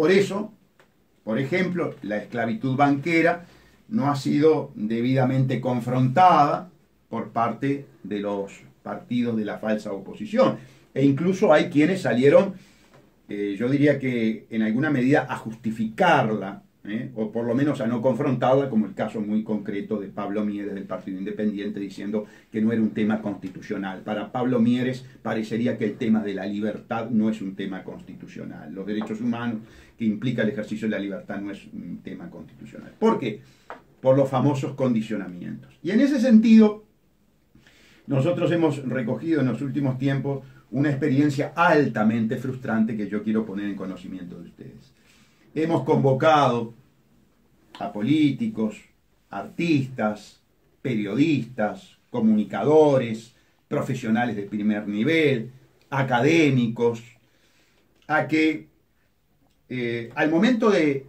por eso, por ejemplo, la esclavitud banquera no ha sido debidamente confrontada por parte de los partidos de la falsa oposición. E incluso hay quienes salieron, eh, yo diría que en alguna medida, a justificarla, ¿eh? o por lo menos a no confrontarla, como el caso muy concreto de Pablo Mieres del Partido Independiente, diciendo que no era un tema constitucional. Para Pablo Mieres parecería que el tema de la libertad no es un tema constitucional. Los derechos humanos que implica el ejercicio de la libertad no es un tema constitucional. ¿Por qué? Por los famosos condicionamientos. Y en ese sentido, nosotros hemos recogido en los últimos tiempos una experiencia altamente frustrante que yo quiero poner en conocimiento de ustedes. Hemos convocado a políticos, artistas, periodistas, comunicadores, profesionales de primer nivel, académicos, a que eh, al momento de,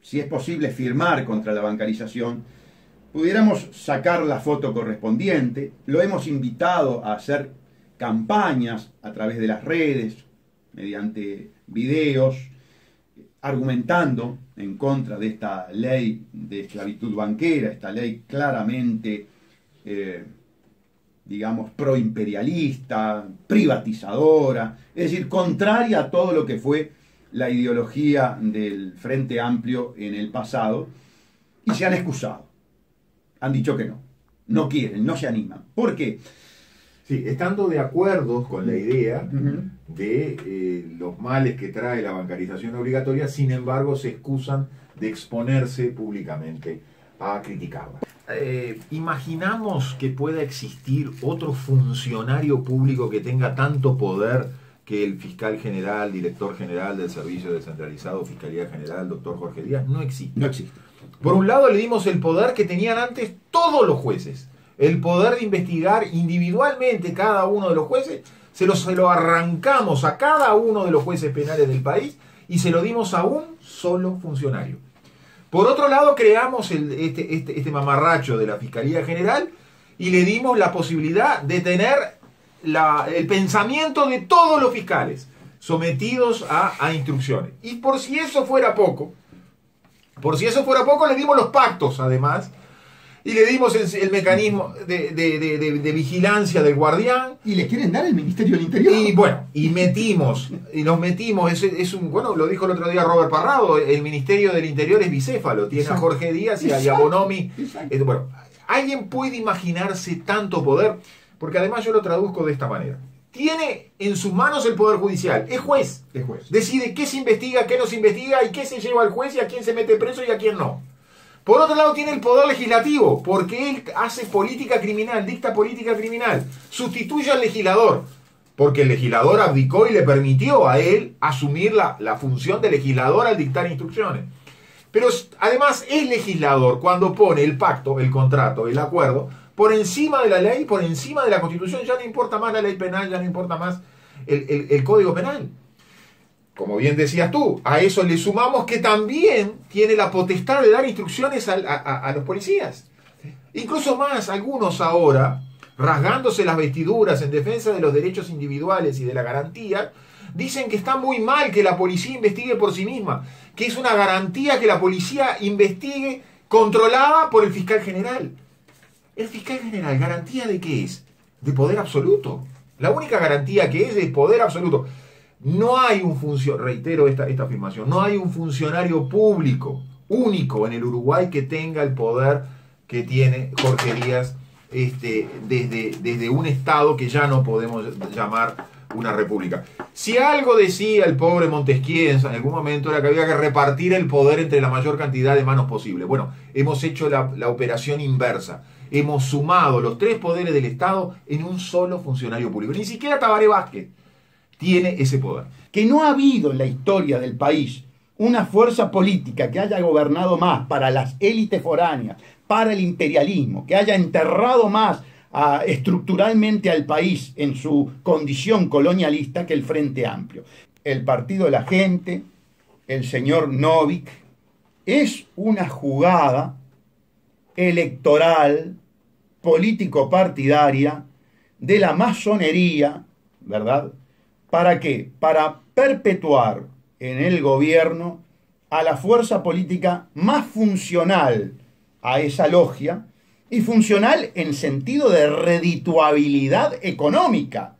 si es posible, firmar contra la bancarización, pudiéramos sacar la foto correspondiente. Lo hemos invitado a hacer campañas a través de las redes, mediante videos, argumentando en contra de esta ley de esclavitud banquera, esta ley claramente, eh, digamos, proimperialista, privatizadora, es decir, contraria a todo lo que fue la ideología del Frente Amplio en el pasado, y se han excusado han dicho que no. No quieren, no se animan. ¿Por qué? Sí, estando de acuerdo con la idea de eh, los males que trae la bancarización obligatoria, sin embargo se excusan de exponerse públicamente a criticarla. Eh, imaginamos que pueda existir otro funcionario público que tenga tanto poder que el fiscal general, director general del Servicio Descentralizado, Fiscalía General, doctor Jorge Díaz, no existe. No existe. Por un lado le dimos el poder que tenían antes todos los jueces, el poder de investigar individualmente cada uno de los jueces, se lo, se lo arrancamos a cada uno de los jueces penales del país y se lo dimos a un solo funcionario. Por otro lado, creamos este, este, este, mamarracho de la Fiscalía General y le dimos la posibilidad de tener el pensamiento de todos los fiscales sometidos a, a instrucciones. Y por si eso fuera poco, por si eso fuera poco, le dimos los pactos, además, y le dimos el, mecanismo de, vigilancia del guardián. Y le quieren dar el Ministerio del Interior. Y bueno, y metimos, y nos metimos, es, es un, bueno, lo dijo el otro día Robert Parrado, el Ministerio del Interior es bicéfalo, tiene a Jorge Díaz y a Bonomi. Bueno, ¿alguien puede imaginarse tanto poder? Porque además yo lo traduzco de esta manera tiene en sus manos el Poder Judicial. Es juez. Es juez. Decide qué se investiga, qué no se investiga y qué se lleva al juez y a quién se mete preso y a quién no. Por otro lado tiene el Poder Legislativo, porque él hace política criminal, dicta política criminal. Sustituye al legislador, porque el legislador abdicó y le permitió a él asumir la, la función de legislador al dictar instrucciones. Pero además es legislador cuando pone el pacto, el contrato, el acuerdo, por encima de la ley, por encima de la constitución, ya no importa más la ley penal, ya no importa más el, código penal. Como bien decías tú, a eso le sumamos que también tiene la potestad de dar instrucciones a, los policías. Incluso más, algunos ahora, rasgándose las vestiduras en defensa de los derechos individuales y de la garantía, dicen que está muy mal que la policía investigue por sí misma, que es una garantía que la policía investigue controlada por el fiscal general. El fiscal general, ¿garantía de qué es? De poder absoluto. La única garantía que es de poder absoluto. No hay un funcionario, reitero esta, esta afirmación, no hay un funcionario público único en el Uruguay que tenga el poder que tiene Jorge Díaz este, desde, desde un Estado que ya no podemos llamar una república. Si algo decía el pobre Montesquieu en algún momento era que había que repartir el poder entre la mayor cantidad de manos posible. Bueno, hemos hecho la, la operación inversa hemos sumado los tres poderes del Estado en un solo funcionario público. Ni siquiera Tabaré Vázquez tiene ese poder. Que no ha habido en la historia del país una fuerza política que haya gobernado más para las élites foráneas, para el imperialismo, que haya enterrado más ah, estructuralmente al país en su condición colonialista que el Frente Amplio. El Partido de la Gente, el señor Novik, es una jugada electoral, político-partidaria, de la masonería, ¿verdad? ¿Para qué? Para perpetuar en el gobierno a la fuerza política más funcional a esa logia y funcional en sentido de redituabilidad económica,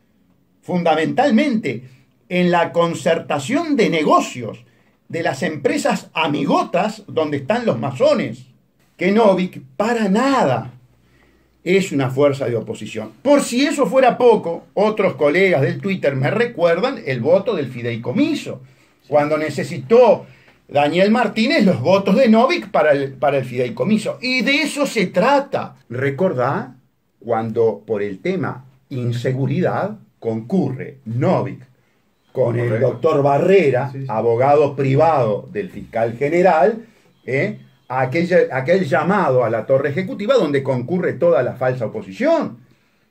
fundamentalmente en la concertación de negocios de las empresas amigotas donde están los masones, que Novik para nada es una fuerza de oposición. Por si eso fuera poco, otros colegas del Twitter me recuerdan el voto del fideicomiso, cuando necesitó Daniel Martínez los votos de Novik para el, para el fideicomiso. Y de eso se trata. Recordá cuando por el tema inseguridad concurre Novik con el doctor Barrera, abogado privado del fiscal general, ¿eh? Aquel, aquel llamado a la torre ejecutiva donde concurre toda la falsa oposición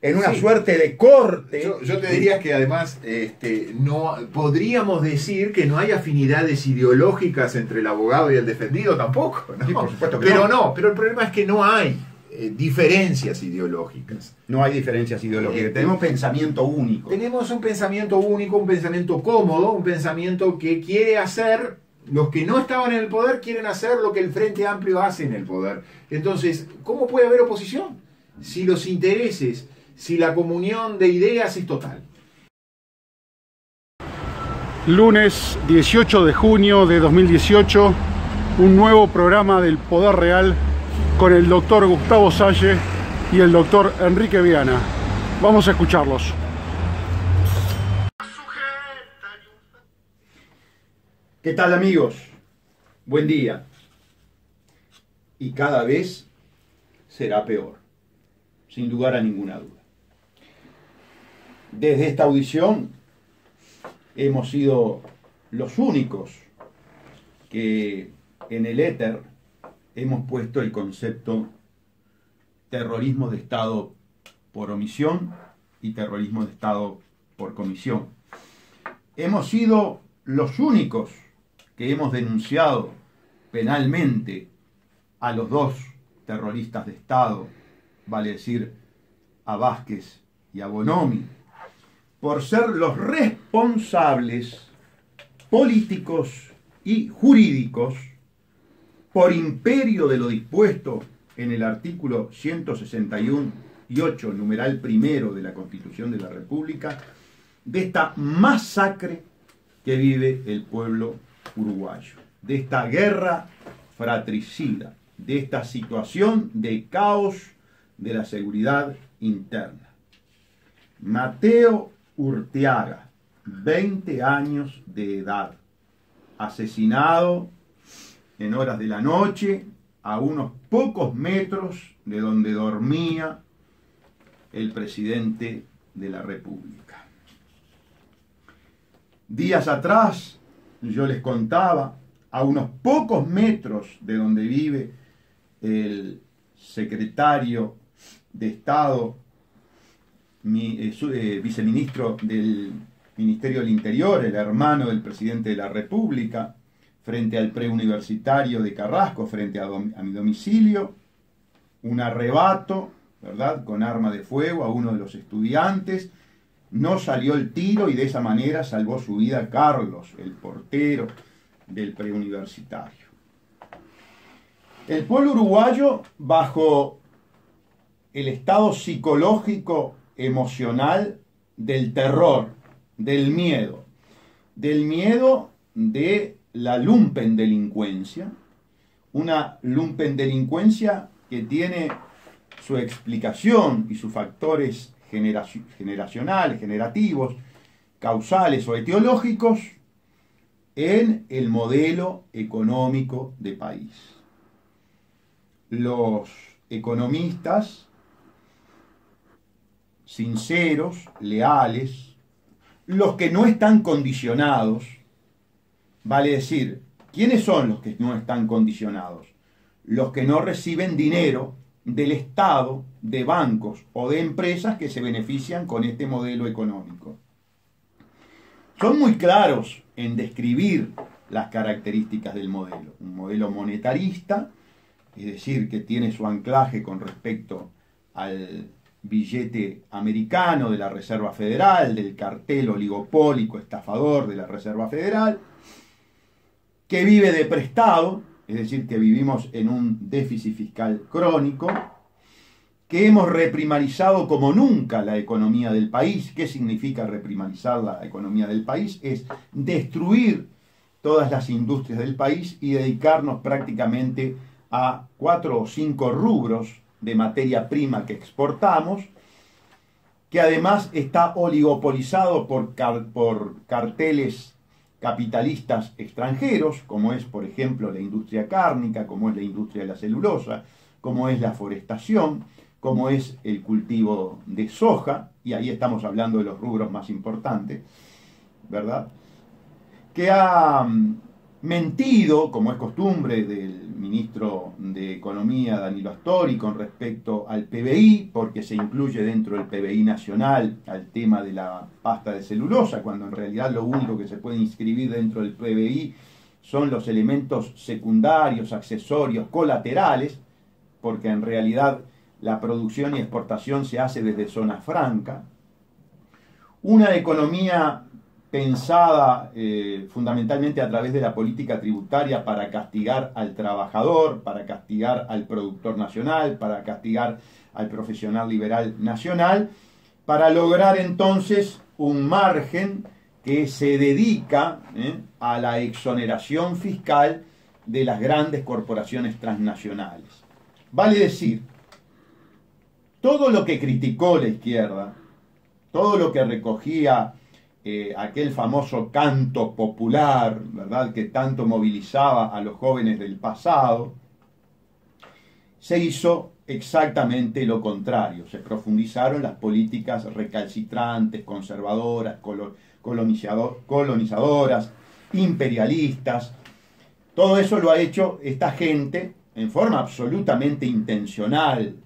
en una suerte de corte. Yo, te diría que además este, no podríamos decir que no hay afinidades ideológicas entre el abogado y el defendido tampoco. por supuesto pero no. pero el problema es que no hay eh, diferencias ideológicas. No hay diferencias ideológicas, eh, tenemos pensamiento único. Tenemos un pensamiento único, un pensamiento cómodo, un pensamiento que quiere hacer los que no estaban en el poder quieren hacer lo que el Frente Amplio hace en el poder. Entonces, ¿cómo puede haber oposición? Si los intereses si la comunión de ideas es total. Lunes 18 de junio de 2018, un nuevo programa del Poder Real con el doctor Gustavo Salle y el doctor Enrique Viana. Vamos a escucharlos. ¿Qué tal amigos? Buen día. Y cada vez será peor, sin lugar a ninguna duda. Desde esta audición hemos sido los únicos que en el éter hemos puesto el concepto terrorismo de Estado por omisión y terrorismo de Estado por comisión. Hemos sido los únicos que hemos denunciado penalmente a los dos terroristas de Estado, vale decir, a Vázquez y a Bonomi, por ser los responsables políticos y jurídicos por imperio de lo dispuesto en el artículo 161 y 8, numeral primero de la Constitución de la República, de esta masacre que vive el pueblo uruguayo, de esta guerra fratricida, de esta situación de caos de la seguridad interna. Mateo Urteaga, 20 años de edad, asesinado en horas de la noche a unos pocos metros de donde dormía el presidente de la República. Días atrás yo les contaba, a unos pocos metros de donde vive el secretario de Estado mi, eh, eh, viceministro del Ministerio del Interior, el hermano del presidente de la República, frente al preuniversitario de Carrasco, frente a, a, mi domicilio, un arrebato, ¿verdad?, con arma de fuego a uno de los estudiantes, no salió el tiro y de esa manera salvó su vida Carlos, el portero del preuniversitario. El pueblo uruguayo, bajo el estado psicológico emocional del terror, del miedo, del miedo de la lumpen delincuencia, una lumpen delincuencia que tiene su explicación y sus factores generacionales, generativos, causales o etiológicos en el modelo económico de país. Los economistas sinceros, leales, los que no están condicionados, vale decir, ¿quiénes son los que no están condicionados? Los que no reciben dinero del Estado, de bancos o de empresas que se benefician con este modelo económico. Son muy claros en describir las características del modelo. Un modelo monetarista, es decir, que tiene su anclaje con respecto al billete americano de la Reserva Federal, del cartel oligopólico estafador de la Reserva Federal, que vive de prestado, es decir, que vivimos en un déficit fiscal crónico, que hemos reprimarizado como nunca la economía del país. ¿Qué significa reprimarizar la economía del país? Es destruir todas las industrias del país y dedicarnos prácticamente a cuatro o cinco rubros de materia prima que exportamos, que además está oligopolizado por, por carteles capitalistas extranjeros, como es, por ejemplo, la industria cárnica, como es la industria de la celulosa, como es la forestación, como es el cultivo de soja, y ahí estamos hablando de los rubros más importantes, ¿verdad? que ha mm, mentido, como es costumbre del ministro de Economía, Danilo Astori, con respecto al PBI, porque se incluye dentro del PBI nacional al tema de la pasta de celulosa, cuando en realidad lo único que se puede inscribir dentro del PBI son los elementos secundarios, accesorios, colaterales, porque en realidad la producción y exportación se hace desde zona franca. Una economía pensada eh, fundamentalmente a través de la política tributaria para castigar al trabajador, para castigar al productor nacional, para castigar al profesional liberal nacional, para lograr entonces un margen que se dedica eh, a la exoneración fiscal de las grandes corporaciones transnacionales. Vale decir, todo lo que criticó la izquierda, todo lo que recogía eh, aquel famoso canto popular, ¿verdad?, que tanto movilizaba a los jóvenes del pasado, se hizo exactamente lo contrario. Se profundizaron las políticas recalcitrantes, conservadoras, colonizadoras, imperialistas. Todo eso lo ha hecho esta gente en forma absolutamente intencional,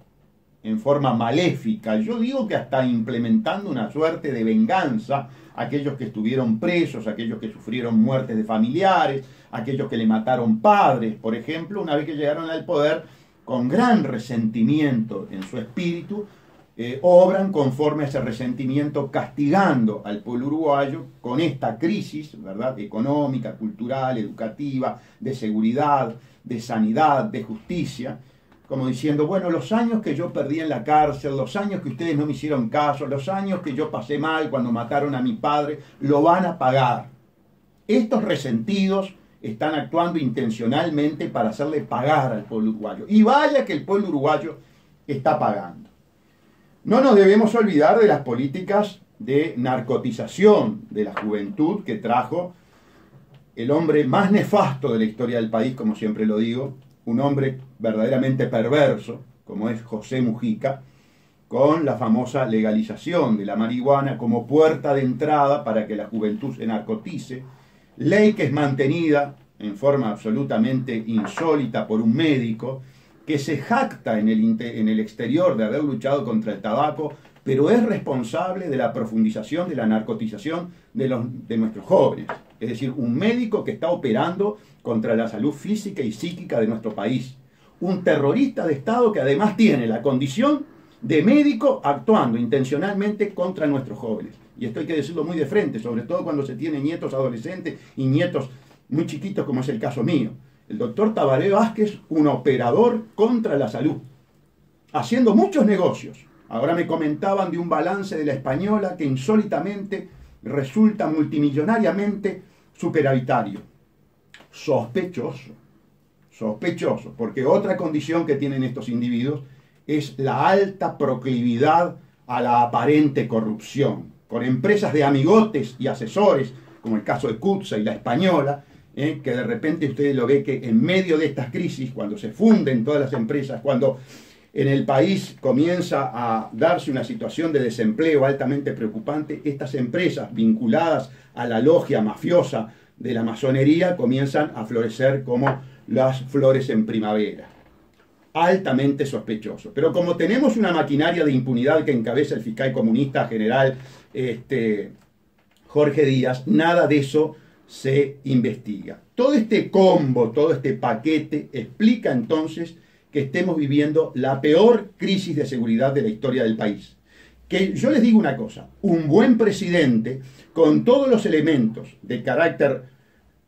en forma maléfica. Yo digo que hasta implementando una suerte de venganza aquellos que estuvieron presos, aquellos que sufrieron muertes de familiares, aquellos que le mataron padres, por ejemplo, una vez que llegaron al poder, con gran resentimiento en su espíritu, eh, obran conforme a ese resentimiento, castigando al pueblo uruguayo con esta crisis, ¿verdad?, económica, cultural, educativa, de seguridad, de sanidad, de justicia, como diciendo, bueno, los años que yo perdí en la cárcel, los años que ustedes no me hicieron caso, los años que yo pasé mal cuando mataron a mi padre, lo van a pagar. Estos resentidos están actuando intencionalmente para hacerle pagar al pueblo uruguayo. Y vaya que el pueblo uruguayo está pagando. No nos debemos olvidar de las políticas de narcotización de la juventud que trajo el hombre más nefasto de la historia del país, como siempre lo digo, un hombre verdaderamente perverso, como es José Mujica, con la famosa legalización de la marihuana como puerta de entrada para que la juventud se narcotice, ley que es mantenida en forma absolutamente insólita por un médico que se jacta en el, en el exterior de haber luchado contra el tabaco, pero es responsable de la profundización de la narcotización de, los, de nuestros jóvenes. Es decir, un médico que está operando contra la salud física y psíquica de nuestro país. Un terrorista de Estado que además tiene la condición de médico actuando intencionalmente contra nuestros jóvenes. Y esto hay que decirlo muy de frente, sobre todo cuando se tiene nietos adolescentes y nietos muy chiquitos como es el caso mío. El doctor Tabaré Vázquez, un operador contra la salud, haciendo muchos negocios. Ahora me comentaban de un balance de la española que insólitamente resulta multimillonariamente superavitario. Sospechoso, sospechoso, porque otra condición que tienen estos individuos es la alta proclividad a la aparente corrupción, con empresas de amigotes y asesores, como el caso de Cutsa y la española, eh, que de repente ustedes lo ve que en medio de estas crisis, cuando se funden todas las empresas, cuando en el país comienza a darse una situación de desempleo altamente preocupante, estas empresas vinculadas a la logia mafiosa de la masonería comienzan a florecer como las flores en primavera. Altamente sospechoso. Pero como tenemos una maquinaria de impunidad que encabeza el fiscal comunista general este, Jorge Díaz, nada de eso se investiga. Todo este combo, todo este paquete explica entonces que estemos viviendo la peor crisis de seguridad de la historia del país. Que yo les digo una cosa, un buen presidente con todos los elementos de carácter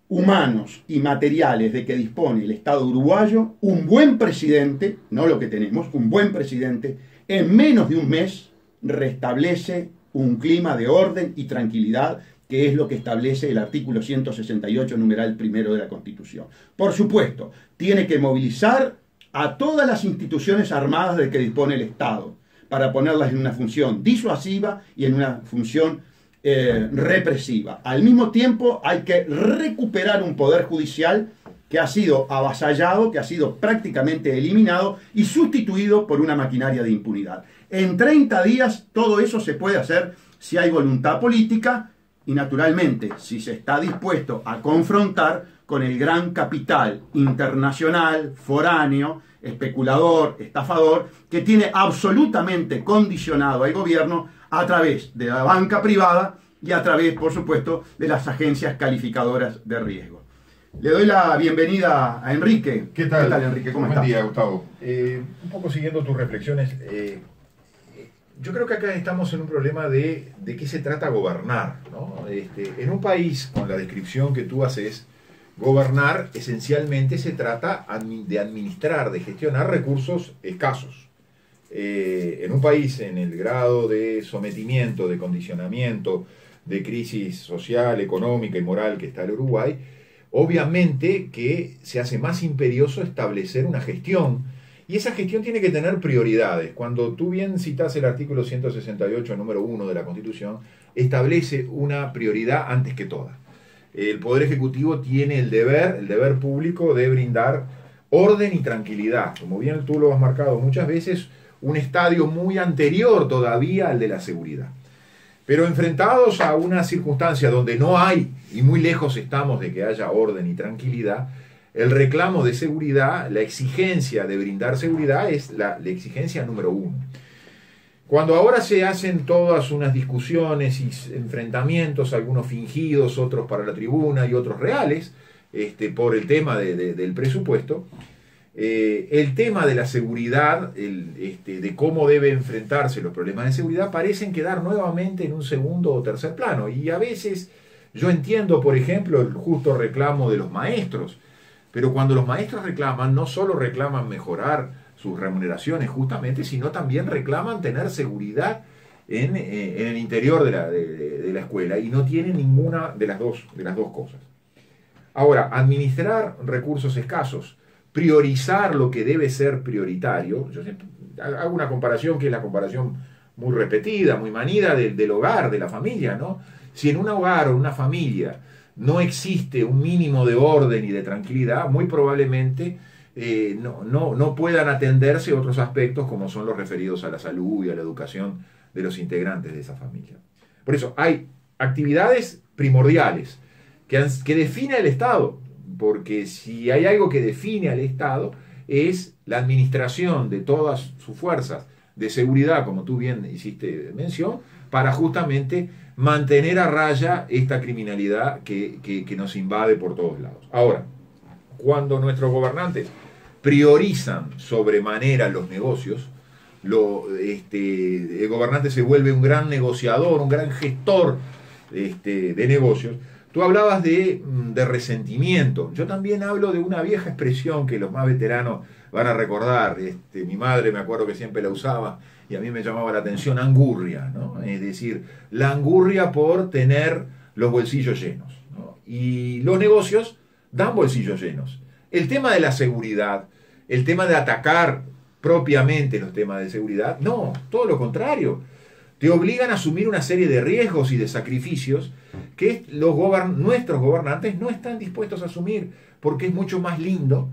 humanos y materiales de que dispone el Estado uruguayo, un buen presidente, no lo que tenemos, un buen presidente, en menos de un mes restablece un clima de orden y tranquilidad que es lo que establece el artículo 168, numeral primero de la Constitución. Por supuesto, tiene que movilizar a todas las instituciones armadas de que dispone el Estado para ponerlas en una función disuasiva y en una función eh, represiva. Al mismo tiempo hay que recuperar un poder judicial que ha sido avasallado, que ha sido prácticamente eliminado y sustituido por una maquinaria de impunidad. En 30 días todo eso se puede hacer si hay voluntad política y naturalmente si se está dispuesto a confrontar con el gran capital internacional, foráneo, especulador, estafador, que tiene absolutamente condicionado al gobierno a través de la banca privada y a través, por supuesto, de las agencias calificadoras de riesgo. Le doy la bienvenida a Enrique. ¿Qué tal? Enrique? ¿Cómo Buen día, Gustavo. Eh, un poco siguiendo tus reflexiones, eh, yo creo que acá estamos en un problema de, de qué se trata gobernar. ¿no? Este, en un país, con la descripción que tú haces, gobernar esencialmente se trata de administrar, de gestionar recursos escasos. Eh, en un país en el grado de sometimiento, de condicionamiento, de crisis social, económica y moral que está el Uruguay, obviamente que se hace más imperioso establecer una gestión y esa gestión tiene que tener prioridades. Cuando tú bien citas el artículo 168, número 1 de la Constitución, establece una prioridad antes que toda. El Poder Ejecutivo tiene el deber, el deber público de brindar orden y tranquilidad. Como bien tú lo has marcado muchas veces, un estadio muy anterior todavía al de la seguridad. Pero enfrentados a una circunstancia donde no hay, y muy lejos estamos de que haya orden y tranquilidad, el reclamo de seguridad, la exigencia de brindar seguridad es la, exigencia número uno. Cuando ahora se hacen todas unas discusiones y enfrentamientos, algunos fingidos, otros para la tribuna y otros reales, este, por el tema del presupuesto, eh, el tema de la seguridad, este, de cómo debe enfrentarse los problemas de seguridad, parecen quedar nuevamente en un segundo o tercer plano. Y a veces yo entiendo, por ejemplo, el justo reclamo de los maestros, pero cuando los maestros reclaman, no solo reclaman mejorar sus remuneraciones justamente, sino también reclaman tener seguridad en, eh, el interior de la, escuela y no tienen ninguna de las, dos, de las dos cosas. Ahora, administrar recursos escasos, priorizar lo que debe ser prioritario, yo hago una comparación que es la comparación muy repetida, muy manida del, del hogar, de la familia, ¿no? Si en un hogar o una familia no existe un mínimo de orden y de tranquilidad, muy probablemente eh, no, no, puedan atenderse otros aspectos como son los referidos a la salud y a la educación de los integrantes de esa familia. Por eso hay actividades primordiales que, que define el Estado, porque si hay algo que define al Estado es la administración de todas sus fuerzas de seguridad, como tú bien hiciste mención, para justamente mantener a raya esta criminalidad que, nos invade por todos lados. Ahora, cuando nuestros gobernantes priorizan sobremanera los negocios, este, el gobernante se vuelve un gran negociador, un gran gestor este, de negocios. Tú hablabas de, mm, de, resentimiento. Yo también hablo de una vieja expresión que los más veteranos van a recordar. Este, mi madre me acuerdo que siempre la usaba y a mí me llamaba la atención angurria. Es decir, la angurria por tener los bolsillos llenos. Y los negocios dan bolsillos llenos. El tema de la seguridad, el tema de atacar propiamente los temas de seguridad, no, todo lo contrario. Te obligan a asumir una serie de riesgos y de sacrificios que los nuestros gobernantes no están dispuestos a asumir, porque es mucho más lindo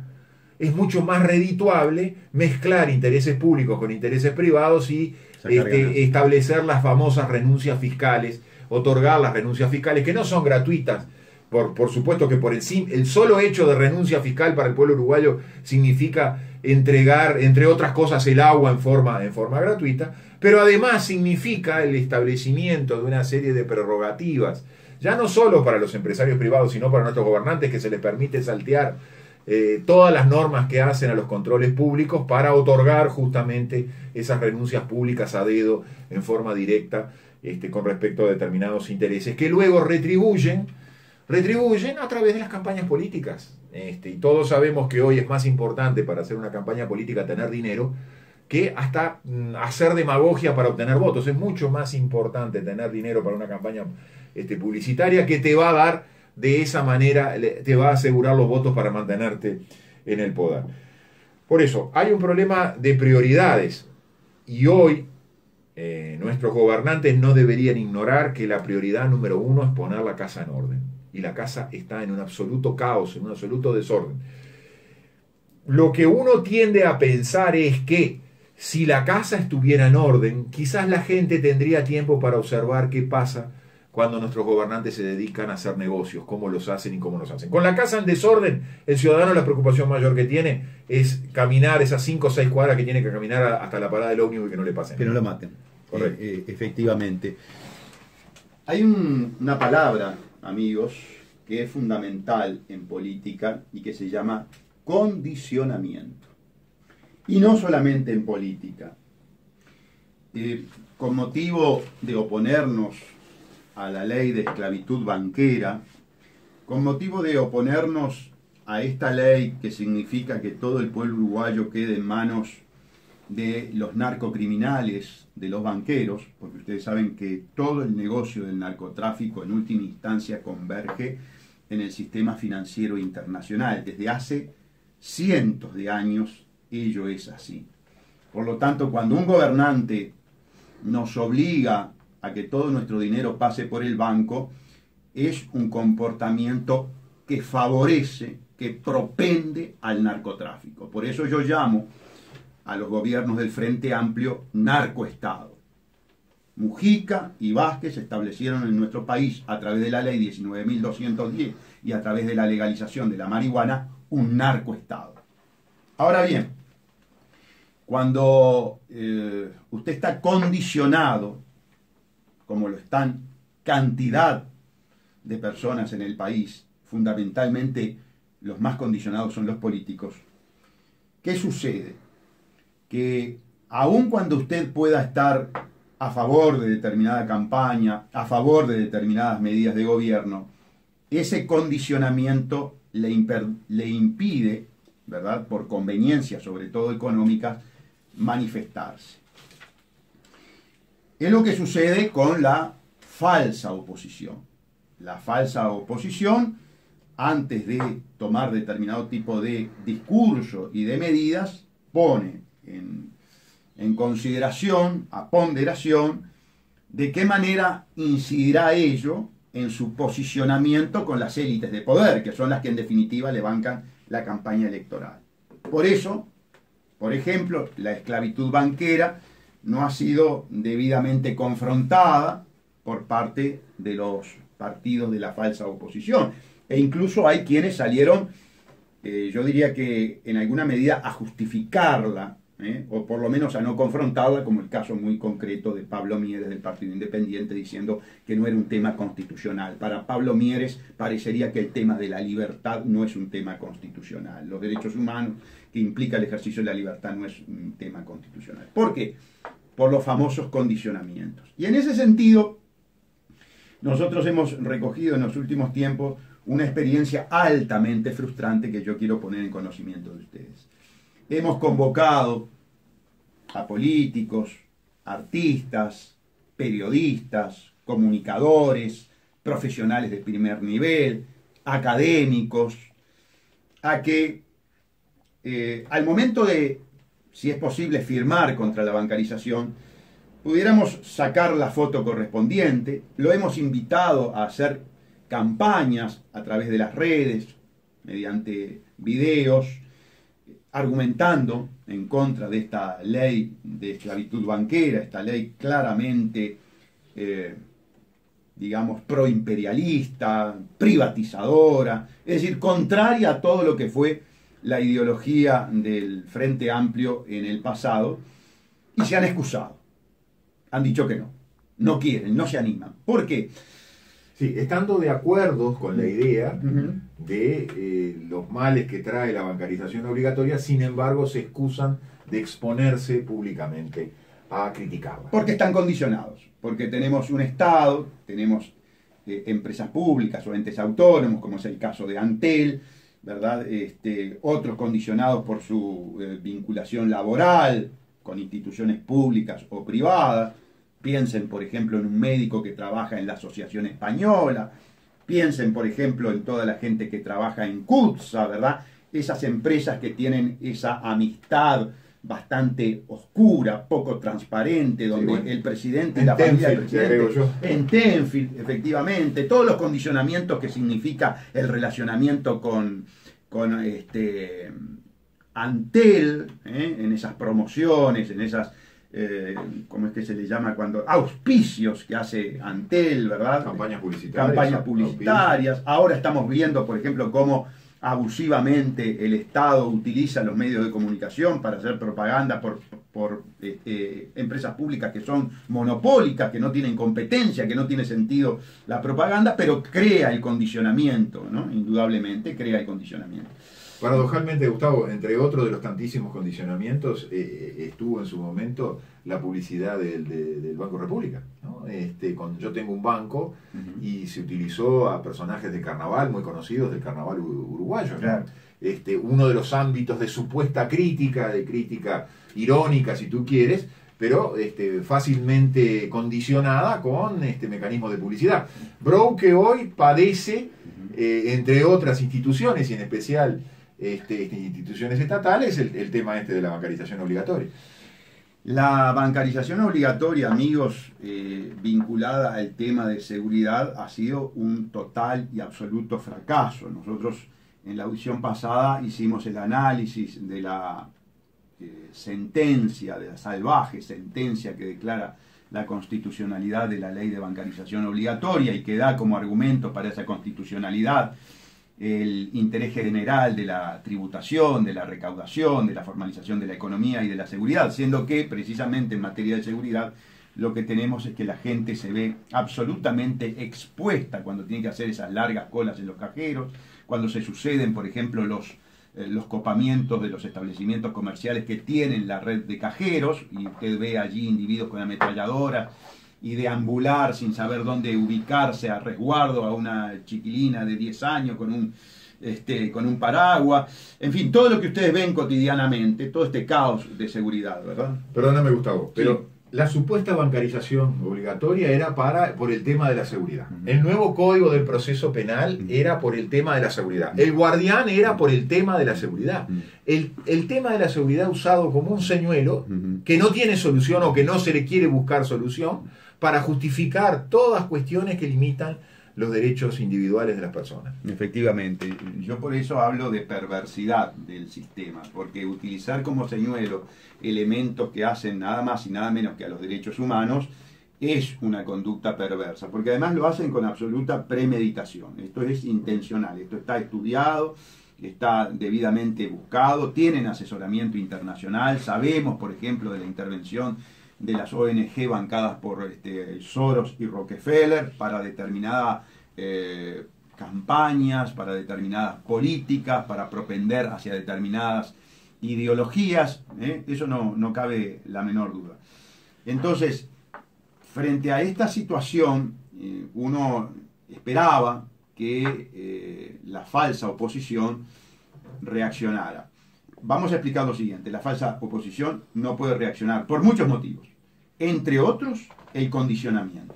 es mucho más redituable mezclar intereses públicos con intereses privados y este, establecer las famosas renuncias fiscales, otorgar las renuncias fiscales, que no son gratuitas. Por, por supuesto que por el, el solo hecho de renuncia fiscal para el pueblo uruguayo significa entregar, entre otras cosas, el agua en forma, en forma gratuita, pero además significa el establecimiento de una serie de prerrogativas, ya no solo para los empresarios privados, sino para nuestros gobernantes, que se les permite saltear eh, todas las normas que hacen a los controles públicos para otorgar justamente esas renuncias públicas a dedo en forma directa este, con respecto a determinados intereses que luego retribuyen retribuyen a través de las campañas políticas. Este, y todos sabemos que hoy es más importante para hacer una campaña política tener dinero que hasta mm, hacer demagogia para obtener votos. Es mucho más importante tener dinero para una campaña este, publicitaria que te va a dar de esa manera, te va a asegurar los votos para mantenerte en el poder. Por eso, hay un problema de prioridades y hoy eh, nuestros gobernantes no deberían ignorar que la prioridad número uno es poner la casa en orden. Y la casa está en un absoluto caos, en un absoluto desorden. Lo que uno tiende a pensar es que si la casa estuviera en orden, quizás la gente tendría tiempo para observar qué pasa cuando nuestros gobernantes se dedican a hacer negocios, cómo los hacen y cómo los hacen. Con la casa en desorden, el ciudadano la preocupación mayor que tiene es caminar esas 5 o 6 cuadras que tiene que caminar hasta la parada del ómnibus y que no le pasen. Que no lo maten. Eh, eh, efectivamente. Hay una palabra, amigos, que es fundamental en política y que se llama condicionamiento. Y no solamente en política. Eh, con motivo de oponernos a la ley de esclavitud banquera, con motivo de oponernos a esta ley que significa que todo el pueblo uruguayo quede en manos de los narcocriminales, de los banqueros, porque ustedes saben que todo el negocio del narcotráfico en última instancia converge en el sistema financiero internacional. Desde hace cientos de años ello es así. Por lo tanto, cuando un gobernante nos obliga a que todo nuestro dinero pase por el banco, es un comportamiento que favorece, que propende al narcotráfico. Por eso yo llamo a los gobiernos del Frente Amplio narcoestado. Mujica y Vázquez establecieron en nuestro país, a través de la ley 19.210 y a través de la legalización de la marihuana, un narcoestado. Ahora bien, cuando eh, usted está condicionado, como lo están cantidad de personas en el país, fundamentalmente los más condicionados son los políticos, ¿qué sucede? Que aun cuando usted pueda estar a favor de determinada campaña, a favor de determinadas medidas de gobierno, ese condicionamiento le, impide, ¿verdad? Por conveniencia, sobre todo económica, manifestarse. Es lo que sucede con la falsa oposición. La falsa oposición, antes de tomar determinado tipo de discurso y de medidas, pone en, consideración, a ponderación, de qué manera incidirá ello en su posicionamiento con las élites de poder, que son las que en definitiva le bancan la campaña electoral. Por eso, por ejemplo, la esclavitud banquera no ha sido debidamente confrontada por parte de los partidos de la falsa oposición. E incluso hay quienes salieron, eh, yo diría que en alguna medida, a justificarla, ¿eh? o por lo menos a no confrontarla, como el caso muy concreto de Pablo Mieres del Partido Independiente, diciendo que no era un tema constitucional. Para Pablo Mieres parecería que el tema de la libertad no es un tema constitucional. Los derechos humanos que implica el ejercicio de la libertad no es un tema constitucional. ¿Por qué? Por los famosos condicionamientos. Y en ese sentido, nosotros hemos recogido en los últimos tiempos una experiencia altamente frustrante que yo quiero poner en conocimiento de ustedes. Hemos convocado a políticos, artistas, periodistas, comunicadores, profesionales de primer nivel, académicos, a que eh, al momento de, si es posible, firmar contra la bancarización, pudiéramos sacar la foto correspondiente. Lo hemos invitado a hacer campañas a través de las redes, mediante videos, argumentando en contra de esta ley de esclavitud banquera, esta ley claramente, eh, digamos, proimperialista, privatizadora, es decir, contraria a todo lo que fue la ideología del Frente Amplio en el pasado y se han excusado. Han dicho que no. No quieren, no se animan. ¿Por qué? Sí, estando de acuerdo con la idea de eh, los males que trae la bancarización obligatoria, sin embargo se excusan de exponerse públicamente a criticarla. Porque están condicionados, porque tenemos un Estado, tenemos eh, empresas públicas o entes autónomos, como es el caso de Antel, ¿verdad? Este, otros condicionados por su eh, vinculación laboral con instituciones públicas o privadas. Piensen, por ejemplo, en un médico que trabaja en la Asociación Española. Piensen, por ejemplo, en toda la gente que trabaja en CUTSA, ¿verdad? Esas empresas que tienen esa amistad bastante oscura, poco transparente, donde el presidente y la familia del presidente, en Tenfield, efectivamente, todos los condicionamientos que significa el relacionamiento con, con este, Antel, ¿eh? en esas promociones, en esas, eh, ¿cómo es que se le llama cuando? Auspicios que hace Antel, ¿verdad? Campañas publicitarias. Campañas publicitarias. Ahora estamos viendo, por ejemplo, cómo abusivamente el Estado utiliza los medios de comunicación para hacer propaganda por, por eh, eh, empresas públicas que son monopólicas, que no tienen competencia, que no tiene sentido la propaganda, pero crea el condicionamiento, ¿no? Indudablemente crea el condicionamiento. Paradojalmente, Gustavo, entre otros de los tantísimos condicionamientos, eh, estuvo en su momento la publicidad del, Banco República. Este, yo tengo un banco y se utilizó a personajes de carnaval muy conocidos del carnaval uruguayo. Este, uno de los ámbitos de supuesta crítica, de crítica irónica, si tú quieres, pero este, fácilmente condicionada con este mecanismo de publicidad. Brow que hoy padece, eh, entre otras instituciones y en especial este, instituciones estatales el, tema este de la bancarización obligatoria. La bancarización obligatoria, amigos, eh, vinculada al tema de seguridad, ha sido un total y absoluto fracaso. Nosotros en la audición pasada hicimos el análisis de la eh, sentencia, de la salvaje sentencia que declara la constitucionalidad de la ley de bancarización obligatoria y que da como argumento para esa constitucionalidad el interés general de la tributación, de la recaudación, de la formalización de la economía y de la seguridad, siendo que precisamente en materia de seguridad lo que tenemos es que la gente se ve absolutamente expuesta cuando tiene que hacer esas largas colas en los cajeros, cuando se suceden, por ejemplo, los, eh, los copamientos de los establecimientos comerciales que tienen la red de cajeros, y usted ve allí individuos con ametralladoras y deambular sin saber dónde ubicarse a resguardo a una chiquilina de 10 años con un, este, con un paraguas, en fin, todo lo que ustedes ven cotidianamente, todo este caos de seguridad, ¿verdad? Perdóname Gustavo, pero la supuesta bancarización obligatoria era para por el tema de la seguridad. El nuevo código del proceso penal era por el tema de la seguridad. El guardián era por el tema de la seguridad. El, el tema de la seguridad usado como un señuelo que no tiene solución o que no se le quiere buscar solución para justificar todas cuestiones que limitan los derechos individuales de las personas. Efectivamente, yo por eso hablo de perversidad del sistema, porque utilizar como señuelo elementos que hacen nada más y nada menos que a los derechos humanos es una conducta perversa, porque además lo hacen con absoluta premeditación, esto es intencional, esto está estudiado, está debidamente buscado, tienen asesoramiento internacional, sabemos, por ejemplo, de la intervención de las ONG bancadas por este, Soros y Rockefeller para determinadas eh, campañas, para determinadas políticas, para propender hacia determinadas ideologías, ¿eh? eso no, no, cabe la menor duda. Entonces, frente a esta situación, eh, uno esperaba que la falsa oposición reaccionara. Vamos a explicar lo siguiente, la falsa oposición no puede reaccionar por muchos motivos entre otros el condicionamiento.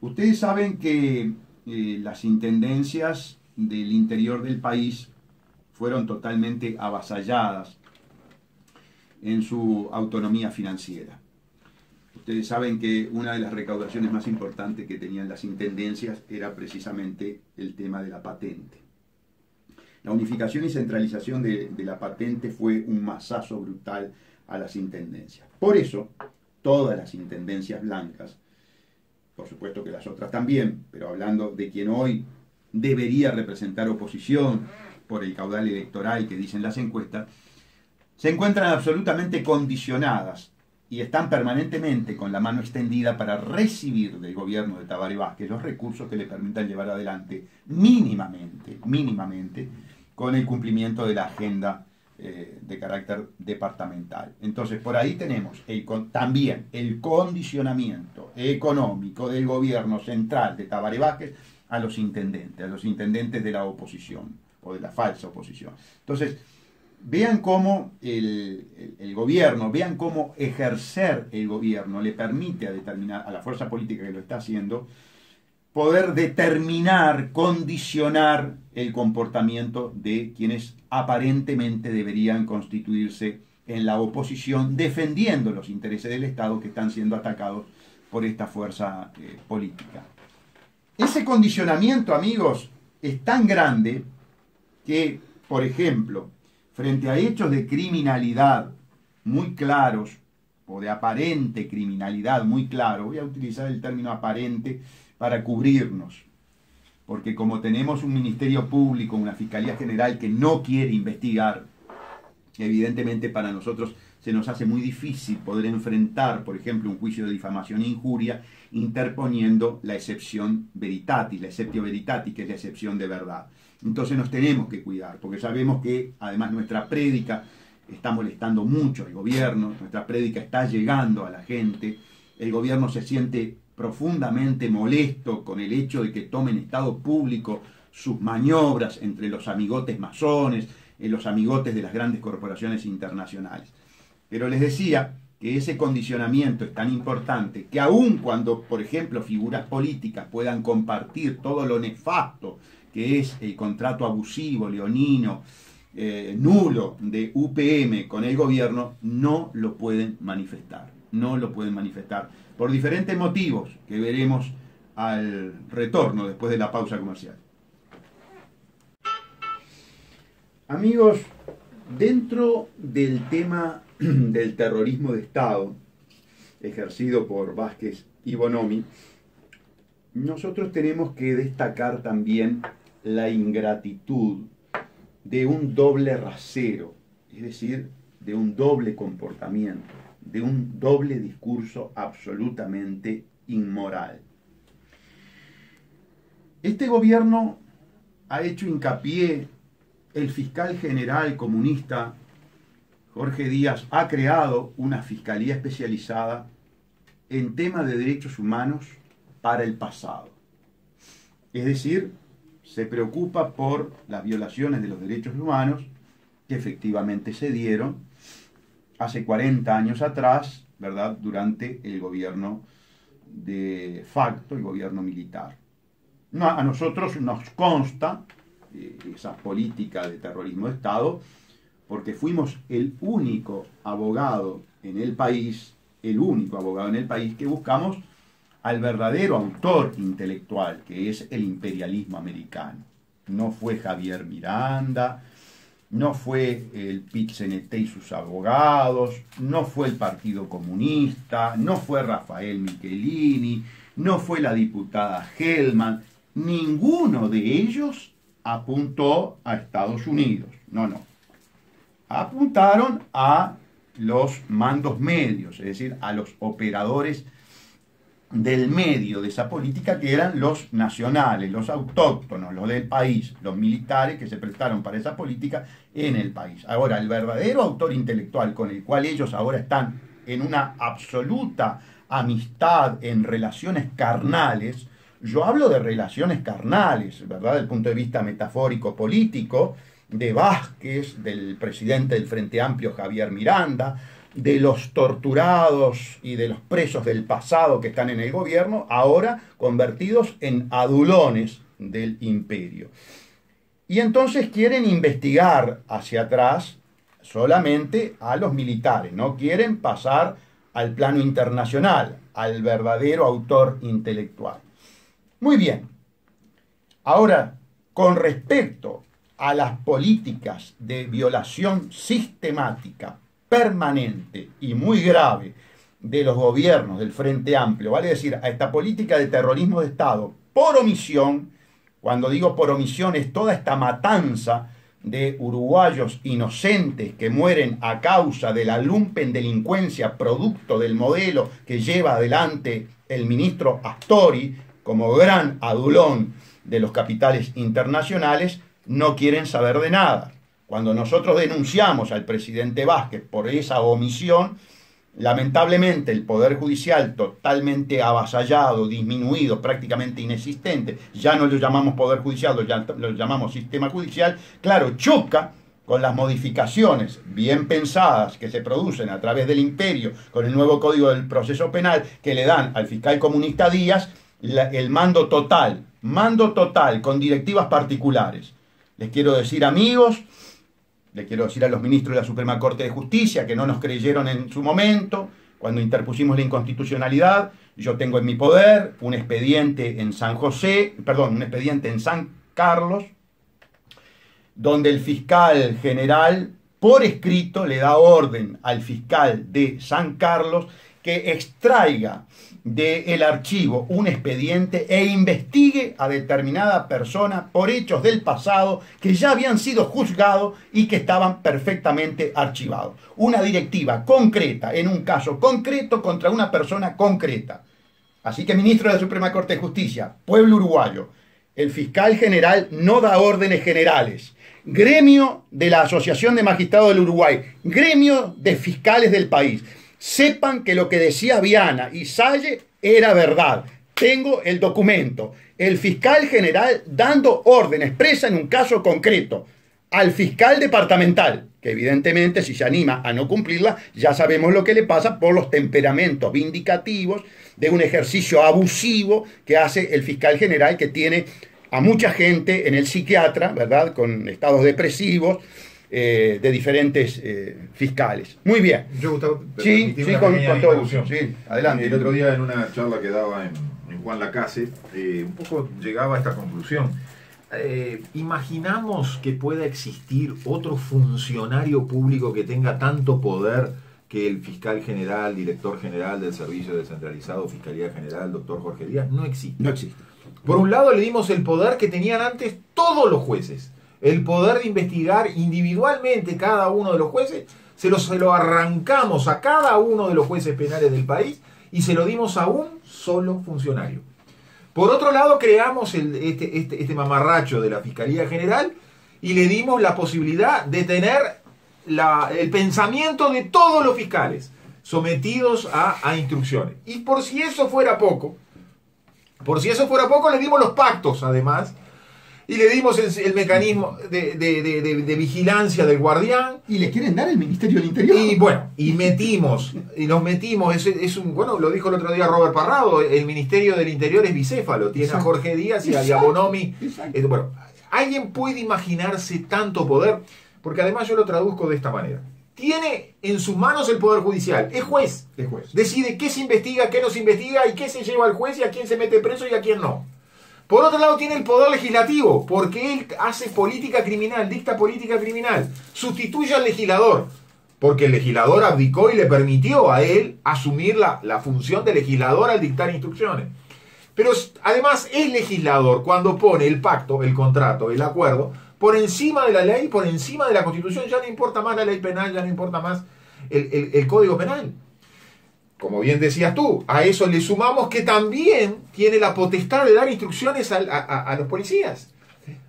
Ustedes saben que eh, las intendencias del interior del país fueron totalmente avasalladas en su autonomía financiera. Ustedes saben que una de las recaudaciones más importantes que tenían las intendencias era precisamente el tema de la patente. La unificación y centralización de, de la patente fue un masazo brutal a las intendencias. Por eso, todas las intendencias blancas, por supuesto que las otras también, pero hablando de quien hoy debería representar oposición por el caudal electoral que dicen las encuestas, se encuentran absolutamente condicionadas y están permanentemente con la mano extendida para recibir del gobierno de Tabaré Vázquez los recursos que le permitan llevar adelante mínimamente, mínimamente, con el cumplimiento de la agenda eh, de carácter departamental. Entonces, por ahí tenemos el, también el condicionamiento económico del gobierno central de Tabaré Vázquez a los intendentes, a los intendentes de la oposición o de la falsa oposición. Entonces, vean cómo el, gobierno, vean cómo ejercer el gobierno le permite a determinar a la fuerza política que lo está haciendo poder determinar, condicionar el comportamiento de quienes aparentemente deberían constituirse en la oposición defendiendo los intereses del Estado que están siendo atacados por esta fuerza eh, política. Ese condicionamiento, amigos, es tan grande que, por ejemplo, frente a hechos de criminalidad muy claros, o de aparente criminalidad muy claro, voy a utilizar el término aparente para cubrirnos, porque como tenemos un Ministerio Público, una Fiscalía General que no quiere investigar, evidentemente para nosotros se nos hace muy difícil poder enfrentar, por ejemplo, un juicio de difamación e injuria, interponiendo la excepción veritatis, la exceptio veritatis, que es la excepción de verdad. Entonces nos tenemos que cuidar, porque sabemos que además nuestra prédica está molestando mucho al gobierno, nuestra prédica está llegando a la gente, el gobierno se siente profundamente molesto con el hecho de que tomen Estado público sus maniobras entre los amigotes masones, en los amigotes de las grandes corporaciones internacionales. Pero les decía que ese condicionamiento es tan importante que aun cuando, por ejemplo, figuras políticas puedan compartir todo lo nefasto que es el contrato abusivo, leonino, eh, nulo de UPM con el gobierno, no lo pueden manifestar. No lo pueden manifestar. Por diferentes motivos que veremos al retorno después de la pausa comercial. Amigos, dentro del tema del terrorismo de Estado ejercido por Vázquez y Bonomi, nosotros tenemos que destacar también la ingratitud de un doble rasero, es decir, de un doble comportamiento, de un doble discurso absolutamente inmoral. Este gobierno ha hecho hincapié el fiscal general comunista Jorge Díaz ha creado una fiscalía especializada en temas de derechos humanos para el pasado. Es decir, se preocupa por las violaciones de los derechos humanos que efectivamente se dieron hace 40 años atrás, ¿verdad?, durante el gobierno de facto, el gobierno militar. a nosotros nos consta esa política de terrorismo de Estado, porque fuimos el único abogado en el país, el único abogado en el país que buscamos al verdadero autor intelectual, que es el imperialismo americano. No fue Javier Miranda, no fue el pit y sus abogados, no fue el Partido Comunista, no fue Rafael Michelini, no fue la diputada Hellman, ninguno de ellos apuntó a Estados Unidos. No, no. Apuntaron a los mandos medios, es decir, a los operadores del medio de esa política que eran los nacionales, los autóctonos, los del país, los militares que se prestaron para esa política en el país. Ahora, el verdadero autor intelectual con el cual ellos ahora están en una absoluta amistad, en relaciones carnales, yo hablo de relaciones carnales, ¿verdad? Desde el punto de vista metafórico político, de Vázquez, del presidente del Frente Amplio Javier Miranda, de los torturados y de los presos del pasado que están en el gobierno, ahora convertidos en adulones del imperio. Y entonces quieren investigar hacia atrás solamente a los militares, no quieren pasar al plano internacional, al verdadero autor intelectual. Muy bien. Ahora, con respecto a las políticas de violación sistemática, permanente y muy grave de los gobiernos del Frente Amplio, vale decir, a esta política de terrorismo de Estado por omisión, cuando digo por omisión es toda esta matanza de uruguayos inocentes que mueren a causa de la lumpen delincuencia producto del modelo que lleva adelante el ministro Astori, como gran adulón de los capitales internacionales, no quieren saber de nada. Cuando nosotros denunciamos al presidente Vázquez por esa omisión, Lamentablemente el Poder Judicial totalmente avasallado, disminuido, prácticamente inexistente, ya no lo llamamos Poder Judicial, lo, llamamos Sistema Judicial, claro, choca con las modificaciones bien pensadas que se producen a través del imperio con el nuevo Código del Proceso Penal que le dan al fiscal comunista Díaz el mando total, mando total con directivas particulares. Les quiero decir amigos, le quiero decir a los ministros de la Suprema Corte de Justicia que no nos creyeron en su momento, cuando interpusimos la inconstitucionalidad, yo tengo en mi poder un expediente en San José, perdón, un expediente en San Carlos, donde el fiscal general, por escrito, le da orden al fiscal de San Carlos que extraiga del archivo un expediente e investigue a determinada persona por hechos del pasado que ya habían sido juzgados y que estaban perfectamente archivados. Una directiva concreta en un caso concreto contra una persona concreta. Así que, ministro de la Suprema Corte de Justicia, pueblo uruguayo, el fiscal general no da órdenes generales. Gremio de la Asociación de Magistrados del Uruguay, gremio de fiscales del país sepan que lo que decía Viana y Salle era verdad. Tengo el documento. El fiscal general dando orden expresa en un caso concreto al fiscal departamental, que evidentemente si se anima a no cumplirla, ya sabemos lo que le pasa por los temperamentos vindicativos de un ejercicio abusivo que hace el fiscal general que tiene a mucha gente en el psiquiatra, ¿verdad? Con estados depresivos, eh, de diferentes eh, fiscales. Muy bien. Yo, Gustavo, sí, sí, con, todo gusto. Sí, adelante. El otro día en una charla que daba en, Juan Lacase, eh, un poco llegaba a esta conclusión. imaginamos que pueda existir otro funcionario público que tenga tanto poder que el fiscal general, director general del Servicio Descentralizado, Fiscalía General, doctor Jorge Díaz, no existe. No existe. Por un lado le dimos el poder que tenían antes todos los jueces el poder de investigar individualmente cada uno de los jueces, se lo, se lo arrancamos a cada uno de los jueces penales del país y se lo dimos a un solo funcionario. Por otro lado, creamos este, este, este, mamarracho de la Fiscalía General y le dimos la posibilidad de tener el pensamiento de todos los fiscales sometidos a, a instrucciones. Y por si eso fuera poco, por si eso fuera poco, le dimos los pactos, además, y le dimos el, mecanismo de, vigilancia del guardián. Y le quieren dar el Ministerio del Interior. Y bueno, y metimos, y nos metimos, es, es un, bueno, lo dijo el otro día Robert Parrado, el Ministerio del Interior es bicéfalo, tiene a Jorge Díaz y a Diabonomi. Bueno, ¿alguien puede imaginarse tanto poder? Porque además yo lo traduzco de esta manera. Tiene en sus manos el Poder Judicial, es juez. Es juez. Decide qué se investiga, qué no se investiga y qué se lleva al juez y a quién se mete preso y a quién no. Por otro lado tiene el poder legislativo, porque él hace política criminal, dicta política criminal, sustituye al legislador, porque el legislador abdicó y le permitió a él asumir la, la función de legislador al dictar instrucciones. Pero además es legislador cuando pone el pacto, el contrato, el acuerdo, por encima de la ley, por encima de la constitución, ya no importa más la ley penal, ya no importa más el, el código penal como bien decías tú, a eso le sumamos que también tiene la potestad de dar instrucciones a, los policías.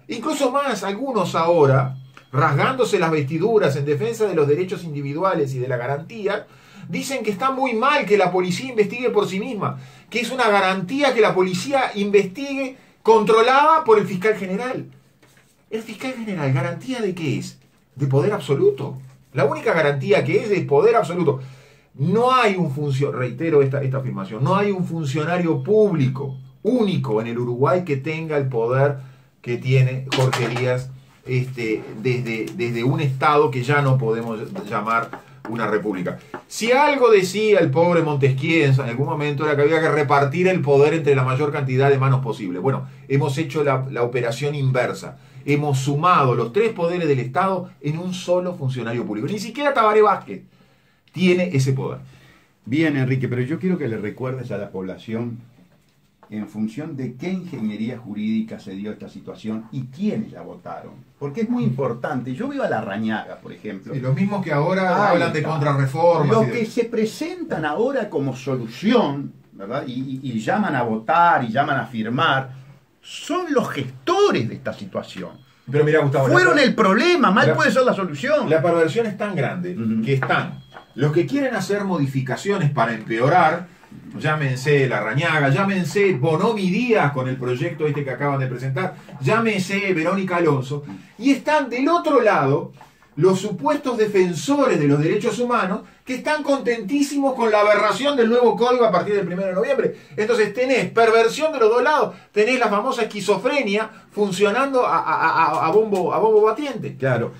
Incluso más, algunos ahora, rasgándose las vestiduras en defensa de los derechos individuales y de la garantía, dicen que está muy mal que la policía investigue por sí misma, que es una garantía que la policía investigue controlada por el fiscal general. El fiscal general, ¿garantía de qué es? De poder absoluto. La única garantía que es de poder absoluto. No hay un funcionario, reitero esta, esta afirmación, no hay un funcionario público único en el Uruguay que tenga el poder que tiene Jorge Díaz este, desde, desde un Estado que ya no podemos llamar una república. Si algo decía el pobre Montesquieu en algún momento era que había que repartir el poder entre la mayor cantidad de manos posible. Bueno, hemos hecho la, la, operación inversa. Hemos sumado los tres poderes del Estado en un solo funcionario público. Ni siquiera Tabaré Vázquez, tiene ese poder. Bien, Enrique, pero yo quiero que le recuerdes a la población en función de qué ingeniería jurídica se dio esta situación y quiénes la votaron. Porque es muy importante. Yo veo a la Rañaga, por ejemplo. Y lo mismo que ahora hablan de contrarreforma. Lo que se presentan ahora como solución, ¿verdad? y llaman a votar y llaman a firmar, son los gestores de esta situación. Pero mira, Gustavo. Fueron la- el problema, mal la- puede ser la solución. La perversión es tan grande que están los que quieren hacer modificaciones para empeorar, llámense La Rañaga, llámense Bonomi Díaz con el proyecto este que acaban de presentar, llámense Verónica Alonso, y están del otro lado los supuestos defensores de los derechos humanos que están contentísimos con la aberración del nuevo código a partir del 1 de noviembre. Entonces tenés perversión de los dos lados, tenés la famosa esquizofrenia funcionando a, bombo, a bombo batiente. Claro.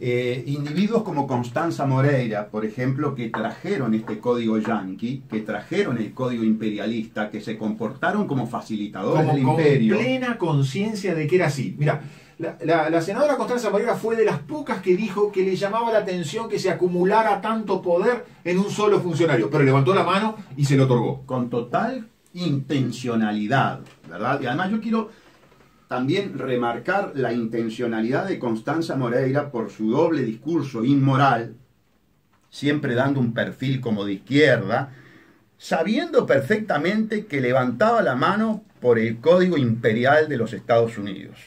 Eh, individuos como Constanza Moreira, por ejemplo, que trajeron este código yanqui, que trajeron el código imperialista, que se comportaron como facilitadores como del con imperio. plena conciencia de que era así. Mira, la, la- la senadora Constanza Moreira fue de las pocas que dijo que le llamaba la atención que se acumulara tanto poder en un solo funcionario, pero levantó la mano y se lo otorgó. con total intencionalidad, ¿verdad? Y además yo quiero también remarcar la intencionalidad de Constanza Moreira por su doble discurso inmoral, siempre dando un perfil como de izquierda, sabiendo perfectamente que levantaba la mano por el Código Imperial de los Estados Unidos.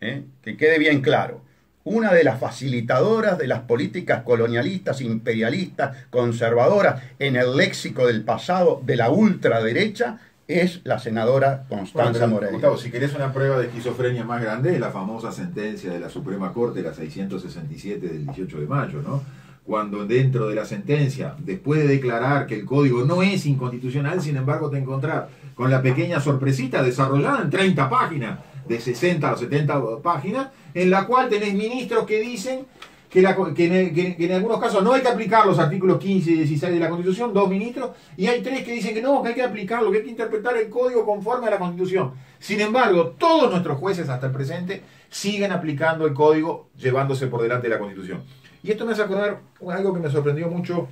¿eh? Que quede bien claro. Una de las facilitadoras de las políticas colonialistas, imperialistas, conservadoras en el léxico del pasado de la ultraderecha es la senadora Constanza Bueno, Moreira. Gustavo, si querés una prueba de esquizofrenia más grande, es la famosa sentencia de la Suprema Corte, la 667 del 18 de mayo, ¿no? Cuando dentro de la sentencia, después de declarar que el código no es inconstitucional, sin embargo te encontrás con la pequeña sorpresita desarrollada en 30 páginas, de 60 o 70 páginas, en la cual tenés ministros que dicen que, en, algunos casos no hay que aplicar los artículos 15 y 16 de la Constitución, dos ministros, y hay tres que dicen que no, que hay que aplicarlo, que hay que interpretar el código conforme a la Constitución. Sin embargo, todos nuestros jueces hasta el presente siguen aplicando el código llevándose por delante de la Constitución. Y esto me hace acordar algo que me sorprendió mucho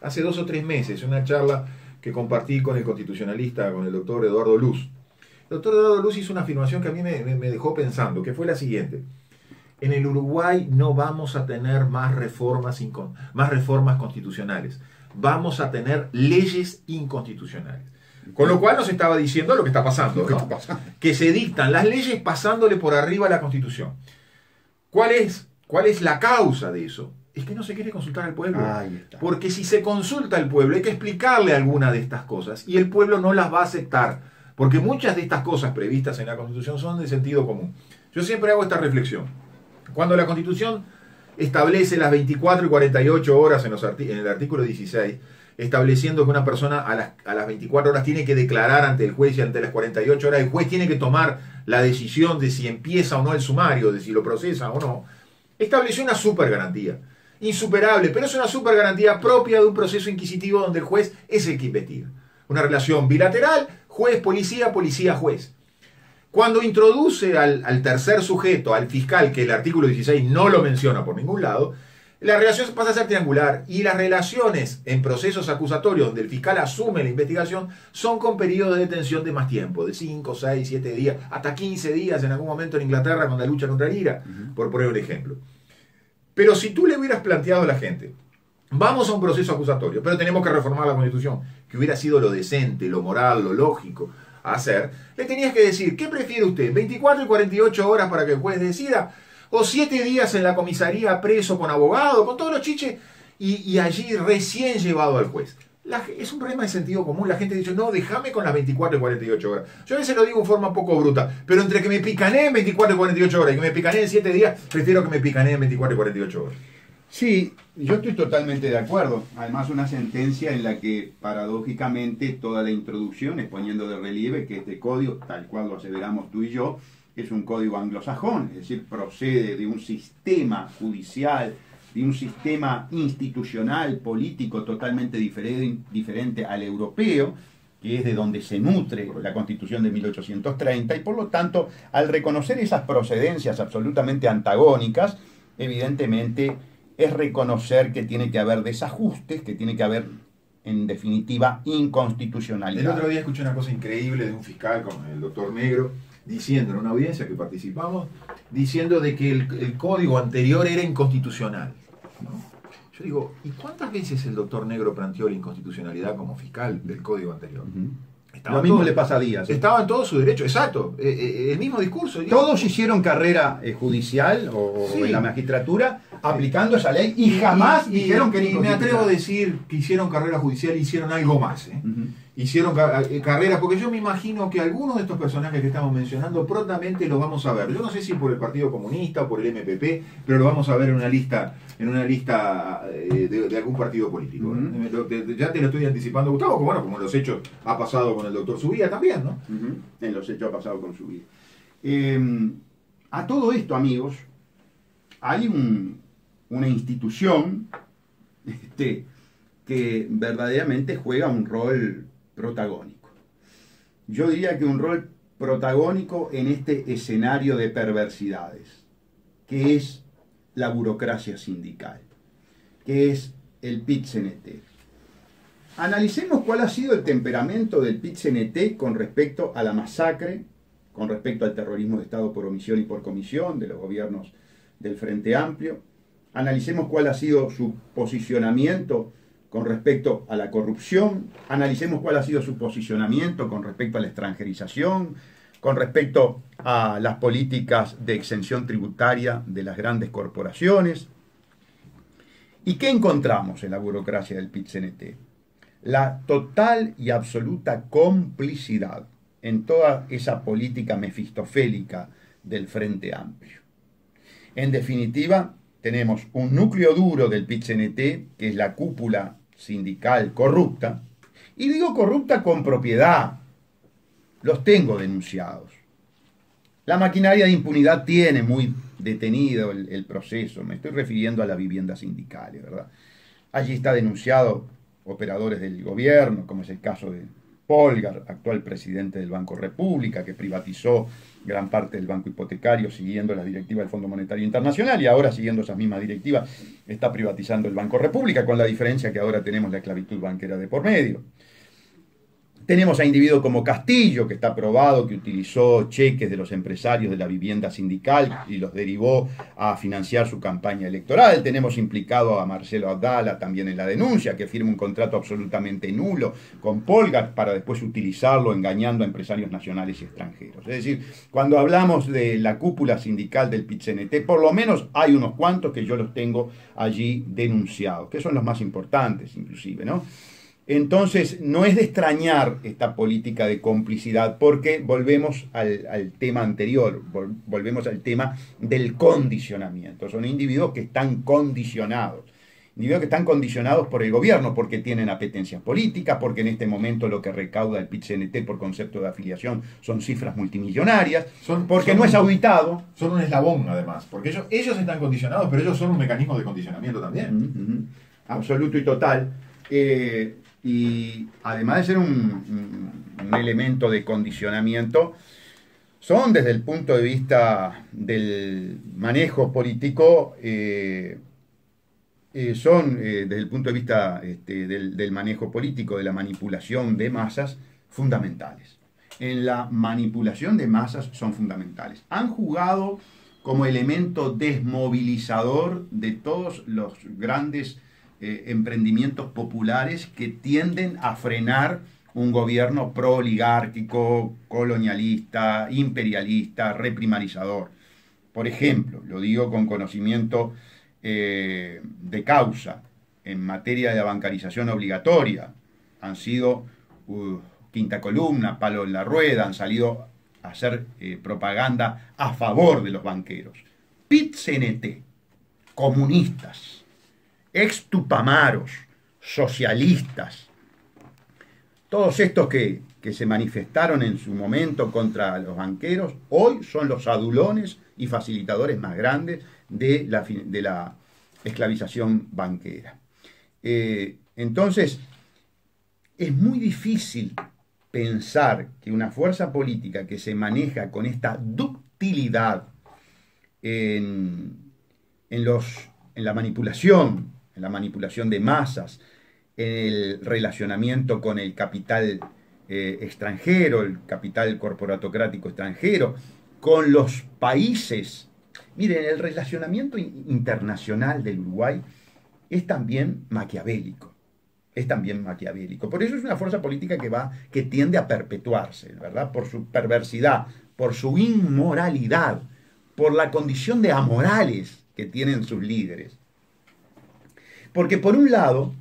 hace dos o tres meses, una charla que compartí con el constitucionalista, con el doctor Eduardo Luz. El doctor Eduardo Luz hizo una afirmación que a mí me dejó pensando, que fue la siguiente. En el Uruguay no vamos a tener más reformas, más reformas constitucionales. Vamos a tener leyes inconstitucionales. Con lo cual nos estaba diciendo lo que está pasando. Que ¿no? está pasando. Que se dictan las leyes pasándole por arriba a la Constitución. ¿Cuál es, ¿Cuál es la causa de eso? Es que no se quiere consultar al pueblo. Porque si se consulta al pueblo, hay que explicarle alguna de estas cosas y el pueblo no las va a aceptar. Porque muchas de estas cosas previstas en la Constitución son de sentido común. Yo siempre hago esta reflexión. Cuando la Constitución establece las 24 y 48 horas en, en el artículo 16, estableciendo que una persona a las, a las 24 horas tiene que declarar ante el juez y ante las 48 horas el juez tiene que tomar la decisión de si empieza o no el sumario, de si lo procesa o no, estableció una super garantía. Insuperable, pero es una super garantía propia de un proceso inquisitivo donde el juez es el que investiga. Una relación bilateral, juez-policía, policía-juez. Cuando introduce al, al tercer sujeto, al fiscal, que el artículo 16 no lo menciona por ningún lado, la relación pasa a ser triangular y las relaciones en procesos acusatorios donde el fiscal asume la investigación son con periodos de detención de más tiempo, de 5, 6, 7 días, hasta 15 días en algún momento en Inglaterra con la lucha contra el IRA, por poner un ejemplo. Pero si tú le hubieras planteado a la gente, vamos a un proceso acusatorio, pero tenemos que reformar la constitución, que hubiera sido lo decente, lo moral, lo lógico hacer, le tenías que decir, ¿qué prefiere usted? ¿24 y 48 horas para que el juez decida? ¿O 7 días en la comisaría preso con abogado, con todos los chiches, y, allí recién llevado al juez? Es un problema de sentido común. La gente dice, no, déjame con las 24 y 48 horas. Yo a veces lo digo en forma poco bruta, pero entre que me picaneen 24 y 48 horas y que me picaneen 7 días, prefiero que me picaneen 24 y 48 horas. Sí, yo estoy totalmente de acuerdo. Además, una sentencia en la que paradójicamente toda la introducción es poniendo de relieve que este código, tal cual lo aseveramos tú y yo, es un código anglosajón, es decir, procede de un sistema judicial, de un sistema institucional, político totalmente diferente, diferente al europeo, que es de donde se nutre la constitución de 1830, y por lo tanto, al reconocer esas procedencias absolutamente antagónicas, evidentemente es reconocer que tiene que haber desajustes, que tiene que haber, en definitiva, inconstitucionalidad. El otro día escuché una cosa increíble de un fiscal con el doctor Negro, diciendo en una audiencia que participamos, diciendo de que el, el código anterior era inconstitucional. ¿no? Yo digo, ¿y cuántas veces el doctor Negro planteó la inconstitucionalidad como fiscal del código anterior? Lo mismo todo- le pasa a Díaz. Estaba en todo su derecho, exacto. eh, eh, el mismo discurso. Todos hicieron carrera eh, judicial o Sí. en la magistratura aplicando esa ley y jamás y- dijeron que y me atrevo a decir que hicieron carrera judicial y hicieron algo más. ¿eh? Hicieron ca- eh, carreras, porque yo me imagino que algunos de estos personajes que estamos mencionando prontamente los vamos a ver. Yo no sé si por el Partido Comunista o por el MPP, pero lo vamos a ver en una lista, en una lista eh, de, de algún partido político. Eh, ya te lo estoy anticipando, Gustavo, que bueno, como en los hechos ha pasado con el doctor Subía también, ¿no? En los hechos pasados con su vida. Eh, a todo esto, amigos, hay un- una institución este, que verdaderamente juega un rol protagónico. Yo diría que un rol protagónico en este escenario de perversidades, que es la burocracia sindical, que es el PIT-CNT. Analicemos cuál ha sido el temperamento del PIT-CNT con respecto a la masacre, con respecto al terrorismo de Estado por omisión y por comisión de los gobiernos del Frente Amplio. Analicemos cuál ha sido su posicionamiento con respecto a la corrupción. Analicemos cuál ha sido su posicionamiento con respecto a la extranjerización, con respecto a las políticas de exención tributaria de las grandes corporaciones. ¿Y qué encontramos en la burocracia del PIT-CNT? La total y absoluta complicidad en toda esa política mefistofélica del Frente Amplio. En definitiva, tenemos un núcleo duro del PIT-CNT, que es la cúpula sindical corrupta, y digo corrupta con propiedad. Los tengo denunciados. La maquinaria de impunidad tiene muy detenido el, el proceso. Me estoy refiriendo a las viviendas sindicales, ¿verdad? Allí está denunciado operadores del gobierno, como es el caso de Polgar, actual presidente del Banco República, que privatizó gran parte del banco hipotecario siguiendo las directivas del Fondo Monetario Internacional y ahora siguiendo esas mismas directivas está privatizando el Banco República, con la diferencia que ahora tenemos la esclavitud banquera de por medio. Tenemos a individuos como Castillo, que está probado que utilizó cheques de los empresarios de la vivienda sindical y los derivó a financiar su campaña electoral. Tenemos implicado a Marcelo Abdala también en la denuncia, que firma un contrato absolutamente nulo con Polgar para después utilizarlo engañando a empresarios nacionales y extranjeros. Es decir, cuando hablamos de la cúpula sindical del PIT-CNT, por lo menos hay unos cuantos que yo los tengo allí denunciados, que son los más importantes inclusive, ¿no? Entonces, no es de extrañar esta política de complicidad, porque volvemos al, al tema anterior, vol- volvemos al tema del condicionamiento. Son individuos que están condicionados. Individuos que están condicionados por el gobierno porque tienen apetencias políticas, porque en este momento lo que recauda el PIT-CNT por concepto de afiliación son cifras multimillonarias, Son- porque son- no es auditado. Son un eslabón, además, porque ellos, ellos están condicionados, pero ellos son un mecanismo de condicionamiento también. Absoluto y total. Eh, y además de ser un, elemento de condicionamiento, son desde el punto de vista del manejo político, eh, eh, son eh, desde el punto de vista este, del manejo político, de la manipulación de masas, fundamentales. En la manipulación de masas son fundamentales. Han jugado como elemento desmovilizador de todos los grandes eh, emprendimientos populares que tienden a frenar un gobierno pro-oligárquico, colonialista, imperialista, reprimarizador. Por ejemplo, lo digo con conocimiento eh, de causa, en materia de bancarización obligatoria, han sido uh, quinta columna, palo en la rueda, han salido a hacer eh, propaganda a favor de los banqueros. PIT-CNT, comunistas, ex-tupamaros, socialistas, todos estos que, que se manifestaron en su momento contra los banqueros, hoy son los adulones y facilitadores más grandes de la, de la esclavización banquera. Eh, entonces, es muy difícil pensar que una fuerza política que se maneja con esta ductilidad en, en los, en la manipulación, en la manipulación de masas, en el relacionamiento con el capital eh, extranjero, el capital corporatocrático extranjero, con los países. Miren, el relacionamiento in- internacional del Uruguay es también maquiavélico. es también maquiavélico. Por eso es una fuerza política que va, que tiende a perpetuarse, ¿verdad? Por su perversidad, por su inmoralidad, por la condición de amorales que tienen sus líderes. Porque por un lado,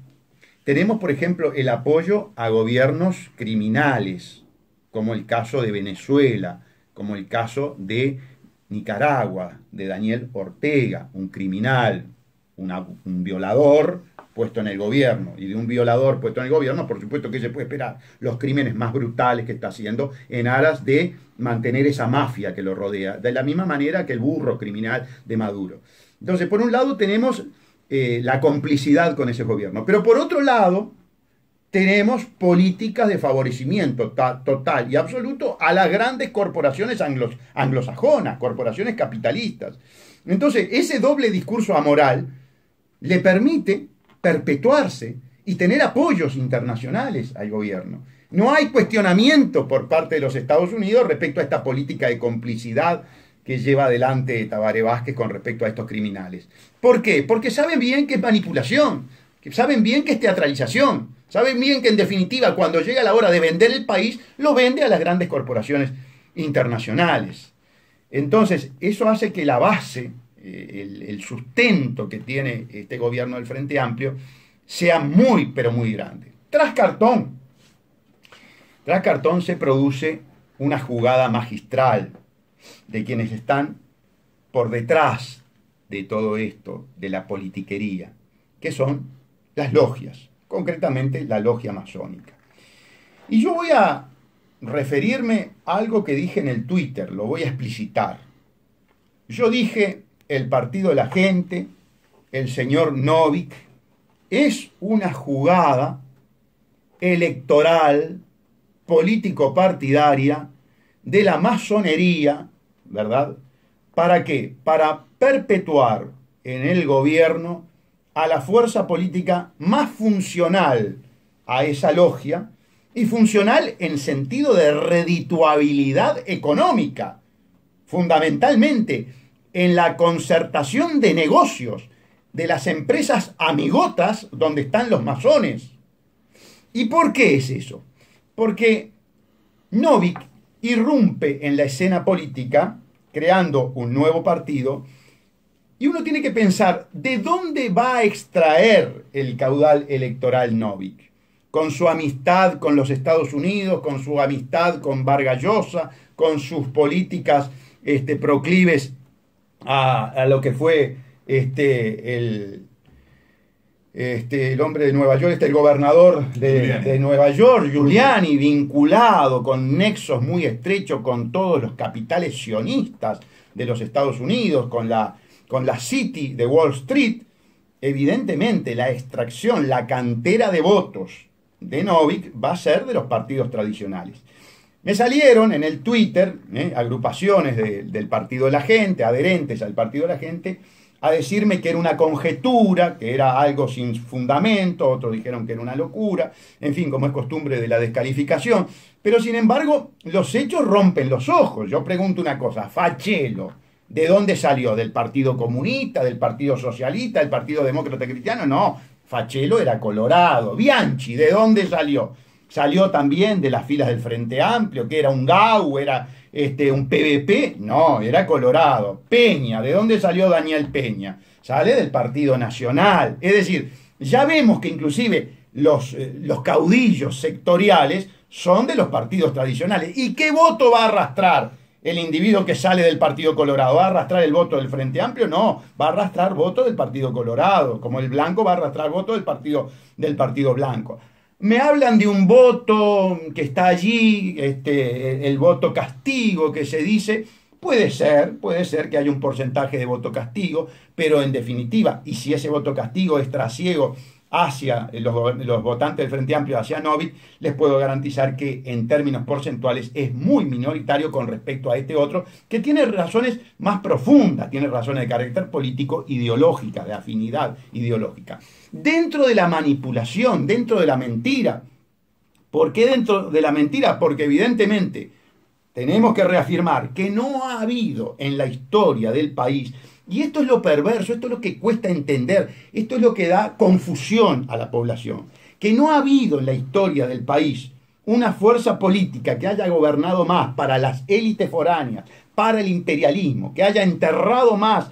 tenemos, por ejemplo, el apoyo a gobiernos criminales, como el caso de Venezuela, como el caso de Nicaragua, de Daniel Ortega, un criminal, un violador puesto en el gobierno. Y de un violador puesto en el gobierno, por supuesto que se puede esperar los crímenes más brutales que está haciendo en aras de mantener esa mafia que lo rodea, de la misma manera que el burro criminal de Maduro. Entonces, por un lado tenemos eh, la complicidad con ese gobierno, pero por otro lado tenemos políticas de favorecimiento total y absoluto a las grandes corporaciones anglosajonas, corporaciones capitalistas. Entonces, ese doble discurso amoral le permite perpetuarse y tener apoyos internacionales al gobierno. No hay cuestionamiento por parte de los Estados Unidos respecto a esta política de complicidad que lleva adelante Tabaré Vázquez con respecto a estos criminales. ¿Por qué? Porque saben bien que es manipulación, que saben bien que es teatralización, saben bien que en definitiva cuando llega la hora de vender el país, lo vende a las grandes corporaciones internacionales. Entonces, eso hace que la base, eh, el, el sustento que tiene este gobierno del Frente Amplio, sea muy, pero muy grande. Tras cartón, tras cartón se produce una jugada magistral de quienes están por detrás de todo esto, de la politiquería, que son las logias, concretamente la logia masónica. Y yo voy a referirme a algo que dije en el Twitter, lo voy a explicitar. Yo dije, el partido de la gente, el señor Novik, es una jugada electoral, político-partidaria, de la masonería ¿verdad? ¿Para qué? Para perpetuar en el gobierno a la fuerza política más funcional a esa logia y funcional en sentido de redituabilidad económica, fundamentalmente en la concertación de negocios de las empresas amigotas donde están los masones. ¿Y por qué es eso? Porque Novik irrumpe en la escena política creando un nuevo partido y uno tiene que pensar de dónde va a extraer el caudal electoral Novik. Con su amistad con los Estados Unidos, con su amistad con Vargas Llosa, con sus políticas este, proclives a, a, lo que fue este, el, este, el hombre de Nueva York, este, el gobernador de, de, Nueva York, Giuliani, vinculado con nexos muy estrechos con todos los capitales sionistas de los Estados Unidos, con la, con la City de Wall Street, evidentemente la extracción, la cantera de votos de Novik va a ser de los partidos tradicionales. Me salieron en el Twitter eh, agrupaciones de, del Partido de la Gente, adherentes al Partido de la Gente, a decirme que era una conjetura, que era algo sin fundamento, otros dijeron que era una locura, en fin, como es costumbre de la descalificación. Pero sin embargo, los hechos rompen los ojos. Yo pregunto una cosa, Fachelo, ¿de dónde salió? ¿Del Partido Comunista, del Partido Socialista, del Partido Demócrata Cristiano? No, Fachelo era colorado. Bianchi, ¿de dónde salió? Salió también de las filas del Frente Amplio, que era un GAU, era este, un PVP, no, era Colorado. Peña, ¿de dónde salió Daniel Peña? Sale del Partido Nacional. Es decir, ya vemos que inclusive los, eh, los caudillos sectoriales son de los partidos tradicionales. ¿Y qué voto va a arrastrar el individuo que sale del Partido Colorado? ¿Va a arrastrar el voto del Frente Amplio? No, va a arrastrar voto del Partido Colorado, como el blanco va a arrastrar voto del Partido, del partido Blanco. Me hablan de un voto que está allí, este, el voto castigo que se dice. Puede ser, puede ser que haya un porcentaje de voto castigo, pero en definitiva, y si ese voto castigo es trasiego hacia los, votantes del Frente Amplio, hacia Novik, les puedo garantizar que en términos porcentuales es muy minoritario con respecto a este otro, que tiene razones más profundas, tiene razones de carácter político, ideológica, de afinidad ideológica. Dentro de la manipulación, dentro de la mentira, ¿por qué dentro de la mentira? Porque evidentemente tenemos que reafirmar que no ha habido en la historia del país y esto es lo perverso, esto es lo que cuesta entender, esto es lo que da confusión a la población. que no ha habido en la historia del país una fuerza política que haya gobernado más para las élites foráneas, para el imperialismo, que haya enterrado más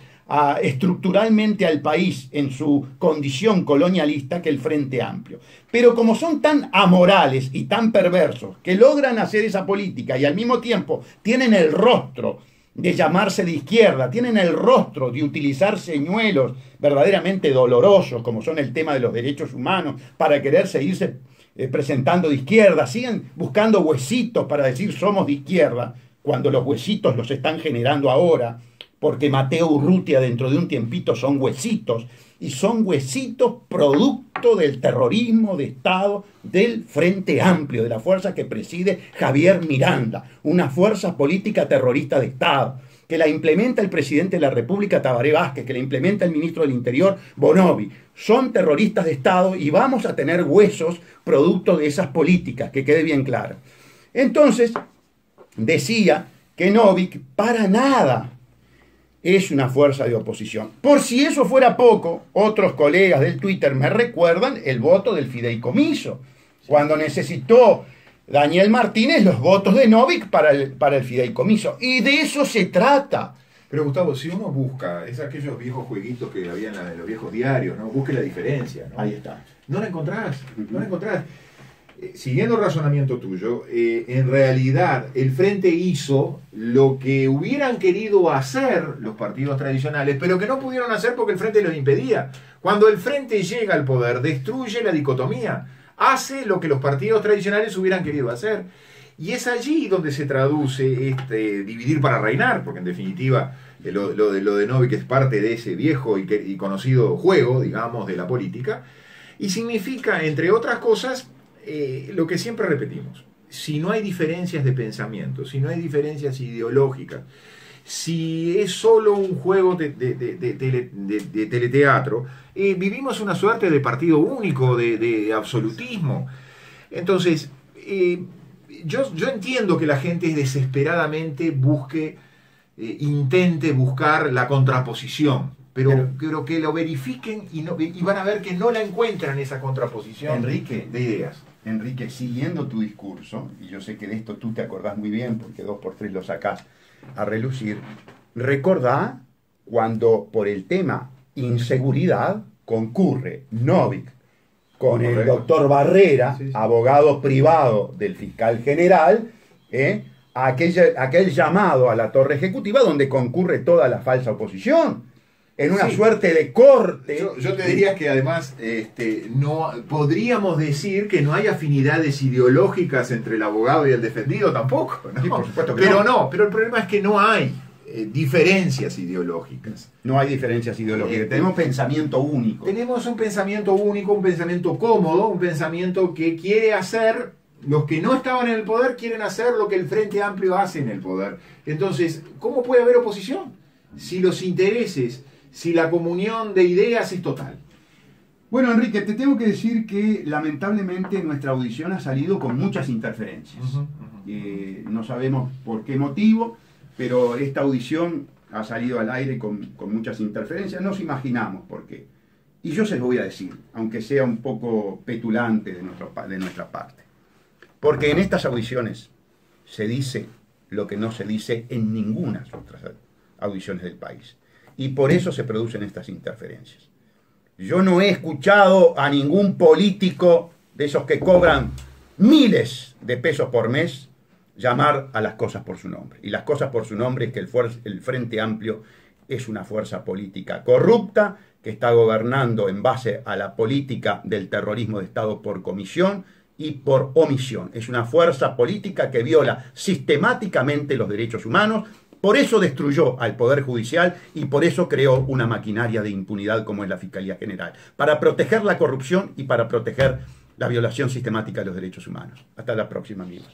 estructuralmente al país en su condición colonialista que el Frente Amplio. Pero como son tan amorales y tan perversos que logran hacer esa política y al mismo tiempo tienen el rostro de llamarse de izquierda, tienen el rostro de utilizar señuelos verdaderamente dolorosos, como son el tema de los derechos humanos, para querer seguirse eh, presentando de izquierda, siguen buscando huesitos para decir somos de izquierda, cuando los huesitos los están generando ahora, porque Mateo Urrutia dentro de un tiempito son huesitos, y son huesitos producto del terrorismo de Estado del Frente Amplio, de la fuerza que preside Javier Miranda, una fuerza política terrorista de Estado, que la implementa el presidente de la República, Tabaré Vázquez, que la implementa el ministro del Interior, Bonovi. Son terroristas de Estado y vamos a tener huesos producto de esas políticas, que quede bien claro. Entonces, decía que Novik para nada es una fuerza de oposición. Por si eso fuera poco, otros colegas del Twitter me recuerdan el voto del fideicomiso, cuando necesitó Daniel Martínez los votos de Novik para el, para el fideicomiso. Y de eso se trata. Pero Gustavo, si uno busca, es aquellos viejos jueguitos que había en, los viejos diarios, ¿no? Busque la diferencia, ¿no? Ahí está. No la encontrás, no la encontrás. Eh, siguiendo el razonamiento tuyo, eh, en realidad el Frente hizo lo que hubieran querido hacer los partidos tradicionales, pero que no pudieron hacer porque el Frente lo impedía. Cuando el Frente llega al poder, destruye la dicotomía, hace lo que los partidos tradicionales hubieran querido hacer. Y es allí donde se traduce este dividir para reinar, porque en definitiva eh, lo, de, lo de Novik es parte de ese viejo y, y conocido juego, digamos, de la política, y significa, entre otras cosas, eh, lo que siempre repetimos, si no hay diferencias de pensamiento, si no hay diferencias ideológicas, si es solo un juego de, teleteatro, eh, vivimos una suerte de partido único, de, absolutismo. Entonces, eh, yo, yo, entiendo que la gente desesperadamente busque, intente buscar la contraposición, pero, pero, que lo verifiquen y, no, y van a ver que no la encuentran esa contraposición Enrique, de ideas. Enrique, siguiendo tu discurso, y yo sé que de esto tú te acordás muy bien porque dos por tres lo sacás a relucir, recordá cuando por el tema inseguridad concurre Novik con el doctor Barrera, abogado privado del fiscal general, ¿eh? aquel, aquel llamado a la torre ejecutiva donde concurre toda la falsa oposición en una suerte de corte. Yo, te diría que además este, no podríamos decir que no hay afinidades ideológicas entre el abogado y el defendido tampoco. por supuesto pero no. pero el problema es que no hay eh, diferencias ideológicas. No hay diferencias ideológicas, eh, tenemos pensamiento único. Tenemos un pensamiento único, un pensamiento cómodo, un pensamiento que quiere hacer los que no estaban en el poder quieren hacer lo que el Frente Amplio hace en el poder. Entonces, ¿cómo puede haber oposición? Si los intereses si la comunión de ideas es total. Bueno, Enrique, te tengo que decir que lamentablemente nuestra audición ha salido con muchas interferencias. Eh, no sabemos por qué motivo, pero esta audición ha salido al aire con, muchas interferencias. Nos imaginamos por qué. Y yo se lo voy a decir, aunque sea un poco petulante de, de nuestra parte. Porque en estas audiciones se dice lo que no se dice en ninguna de otras audiciones del país y por eso se producen estas interferencias. Yo no he escuchado a ningún político de esos que cobran miles de pesos por mes llamar a las cosas por su nombre. Y las cosas por su nombre es que el, el Frente Amplio es una fuerza política corrupta que está gobernando en base a la política del terrorismo de Estado por comisión y por omisión. Es una fuerza política que viola sistemáticamente los derechos humanos, por eso destruyó al Poder Judicial y por eso creó una maquinaria de impunidad como es la Fiscalía General, para proteger la corrupción y para proteger la violación sistemática de los derechos humanos. Hasta la próxima, amigos.